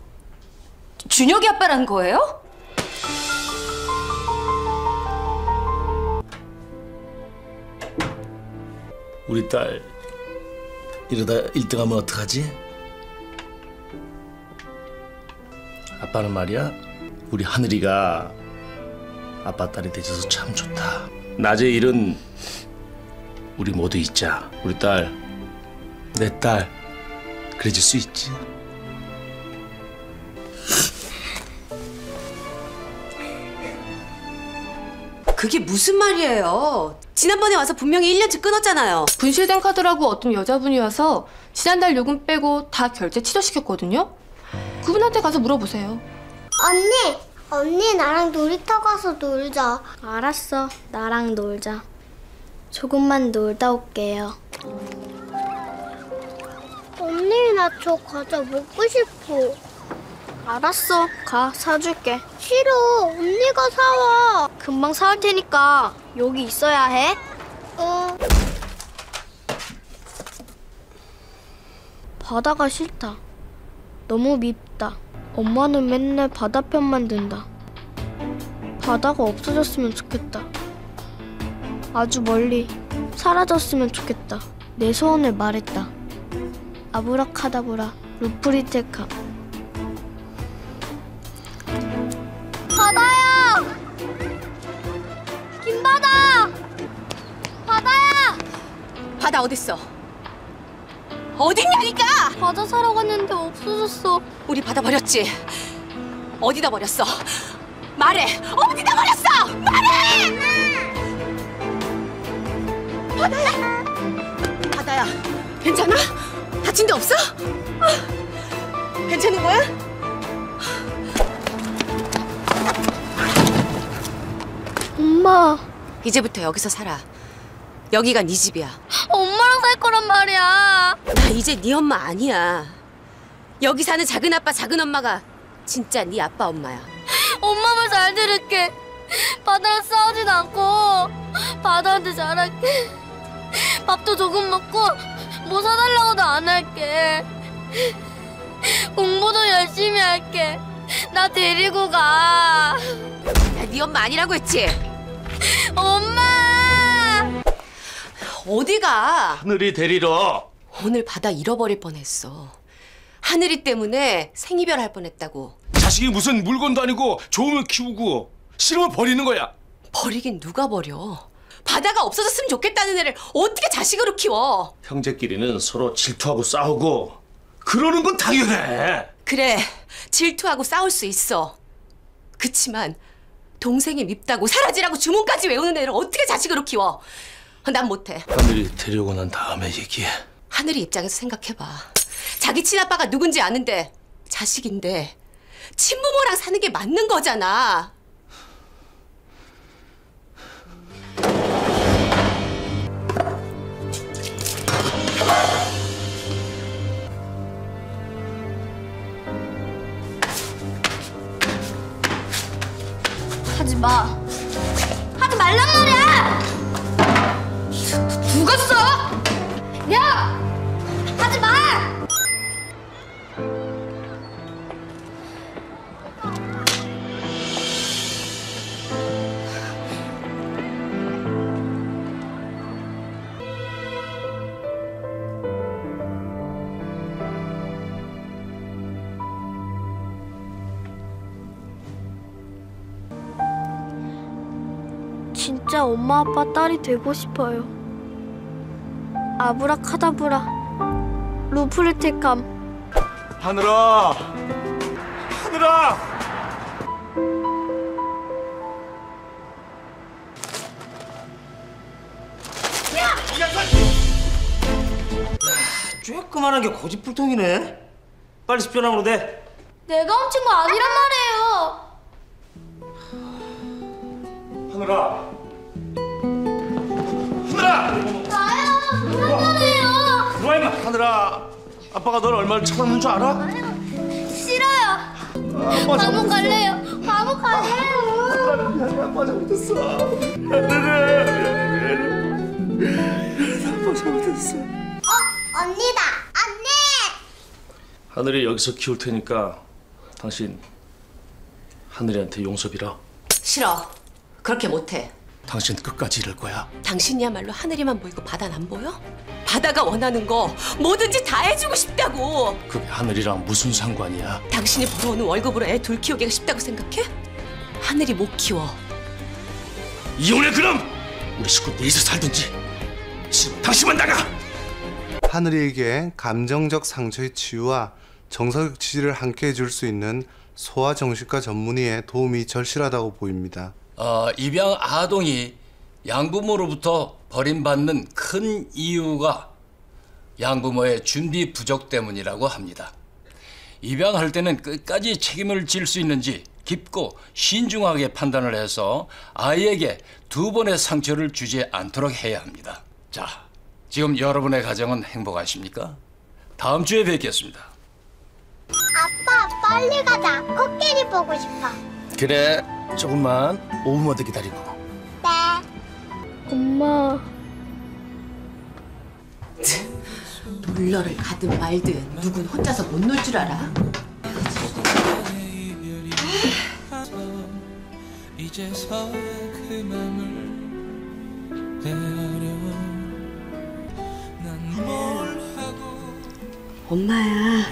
준혁이 아빠란 거예요? 우리 딸 이러다 1등하면 어떡하지? 아빠는 말이야 우리 하늘이가 아빠 딸이 돼줘서 참 좋다 낮에 일은 우리 모두 있자 우리 딸 내 딸 그래줄 수 있지 그게 무슨 말이에요? 지난번에 와서 분명히 1년치 끊었잖아요. 분실된 카드라고 어떤 여자분이 와서 지난달 요금 빼고 다 결제 취소시켰거든요. 그분한테 가서 물어보세요. 언니, 언니 나랑 놀이터 가서 놀자. 알았어. 나랑 놀자. 조금만 놀다 올게요. 언니 나 저 과자 먹고 싶어. 알았어. 가. 사줄게. 싫어. 언니가 사와. 금방 사올 테니까 여기 있어야 해. 어. 바다가 싫다. 너무 밉다. 엄마는 맨날 바다 편만 든다. 바다가 없어졌으면 좋겠다. 아주 멀리 사라졌으면 좋겠다. 내 소원을 말했다. 아브라카다브라 루프리테카. 바다야! 김바다! 바다야! 바다 어딨어? 어딨냐니까! 바다 사러 갔는데 없어졌어. 우리 바다 버렸지? 어디다 버렸어? 말해! 어디다 버렸어! 말해! 바다야! 바다야, 괜찮아? 다친 데 없어? 어, 괜찮은 거야? 엄마. 이제부터 여기서 살아. 여기가 네 집이야. 엄마랑 살 거란 말이야. 나 이제 네 엄마 아니야. 여기 사는 작은 아빠, 작은 엄마가 진짜 네 아빠 엄마야. 엄마 말 잘 들을게. 바다랑 싸우진 않고 바다한테 잘할게. 밥도 조금 먹고 뭐 사달라고도 안 할게. 공부도 열심히 할게. 나 데리고 가. 야, 네 엄마 아니라고 했지? 엄마! 어디가? 하늘이 데리러 오늘 바다 잃어버릴 뻔했어. 하늘이 때문에 생이별 할 뻔했다고. 자식이 무슨 물건도 아니고 좋으면 키우고 싫으면 버리는 거야 버리긴 누가 버려? 바다가 없어졌으면 좋겠다는 애를 어떻게 자식으로 키워? 형제끼리는 서로 질투하고 싸우고 그러는 건 당연해 그래, 질투하고 싸울 수 있어. 그치만 동생이 밉다고 사라지라고 주문까지 외우는 애를 어떻게 자식으로 키워? 난 못해. 하늘이 데려오고 난 다음에 얘기해 하늘이 입장에서 생각해봐. 자기 친아빠가 누군지 아는데 자식인데 친부모랑 사는 게 맞는 거잖아. 마. 하지 말란 말이야. 누가 써? 야! 하지 마. 진짜 엄마 아빠 딸이 되고 싶어요. 아브라카다브라 루프르테캄 하늘아 하늘아 쬐끄만한 게 고집불통이네. 빨리 집전함으로 돼. 내가 훔친 거 아니란 말이에요. 하늘아. 하늘아. 나요. 불안해요. 들어와 임마. 하늘아 아빠가 널 얼마나 쳐놓는 줄 알아? 싫어요. 아빠 감옥 갈래요. 바보 가요. 아빠 잘못했어. 아빠 잘못했어. 어, 언니다. 언니. 하늘이 여기서 키울 테니까 당신 하늘이한테 용서 빌어. 싫어. 그렇게 못해. 당신 끝까지 이럴 거야. 당신이야말로 하늘이만 보이고 바다는 안 보여? 바다가 원하는 거 뭐든지 다 해주고 싶다고. 그게 하늘이랑 무슨 상관이야? 당신이 벌어오는 월급으로 애 둘 키우기가 쉽다고 생각해? 하늘이 못 키워. 이혼해 그럼. 우리 식구 내일서 살든지. 싫으면 당신만 나가. 하늘이에게 감정적 상처의 치유와 정서적 지지를 함께 해줄 수 있는 소아정신과 전문의의 도움이 절실하다고 보입니다. 어, 입양 아동이 양부모로부터 버림받는 큰 이유가 양부모의 준비 부족 때문이라고 합니다. 입양할 때는 끝까지 책임을 질 수 있는지 깊고 신중하게 판단을 해서 아이에게 두 번의 상처를 주지 않도록 해야 합니다. 자, 지금 여러분의 가정은 행복하십니까? 다음 주에 뵙겠습니다. 아빠, 빨리 가자. 코끼리 보고 싶어. 그래. 조금만 5분만 더 기다리고. 네. 엄마. 놀러를 가든 말든 누군 혼자서 못 놀 줄 알아? 이제서야 그 맘을 헤아려 난뭘 하고 엄마야.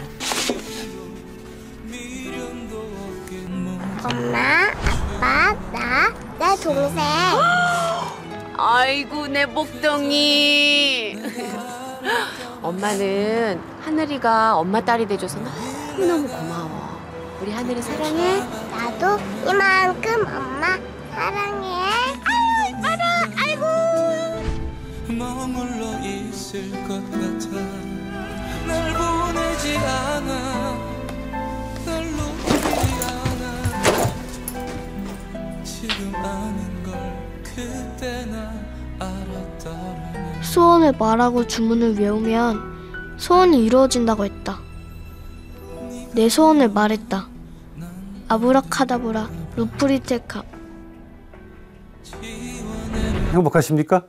엄마, 아빠, 나, 내 동생. 아이고 내 목덩이. 엄마는 하늘이가 엄마 딸이 돼줘서 너무너무 고마워. 우리 하늘이 사랑해. 나도 이만큼 엄마 사랑해. 아유, 알아, 아이고. 머물러 있을 것 같아 날 보내지 않아 소원을 말하고 주문을 외우면 소원이 이루어진다고 했다. 내 소원을 말했다. 아브라카다브라 루프리테카 행복하십니까?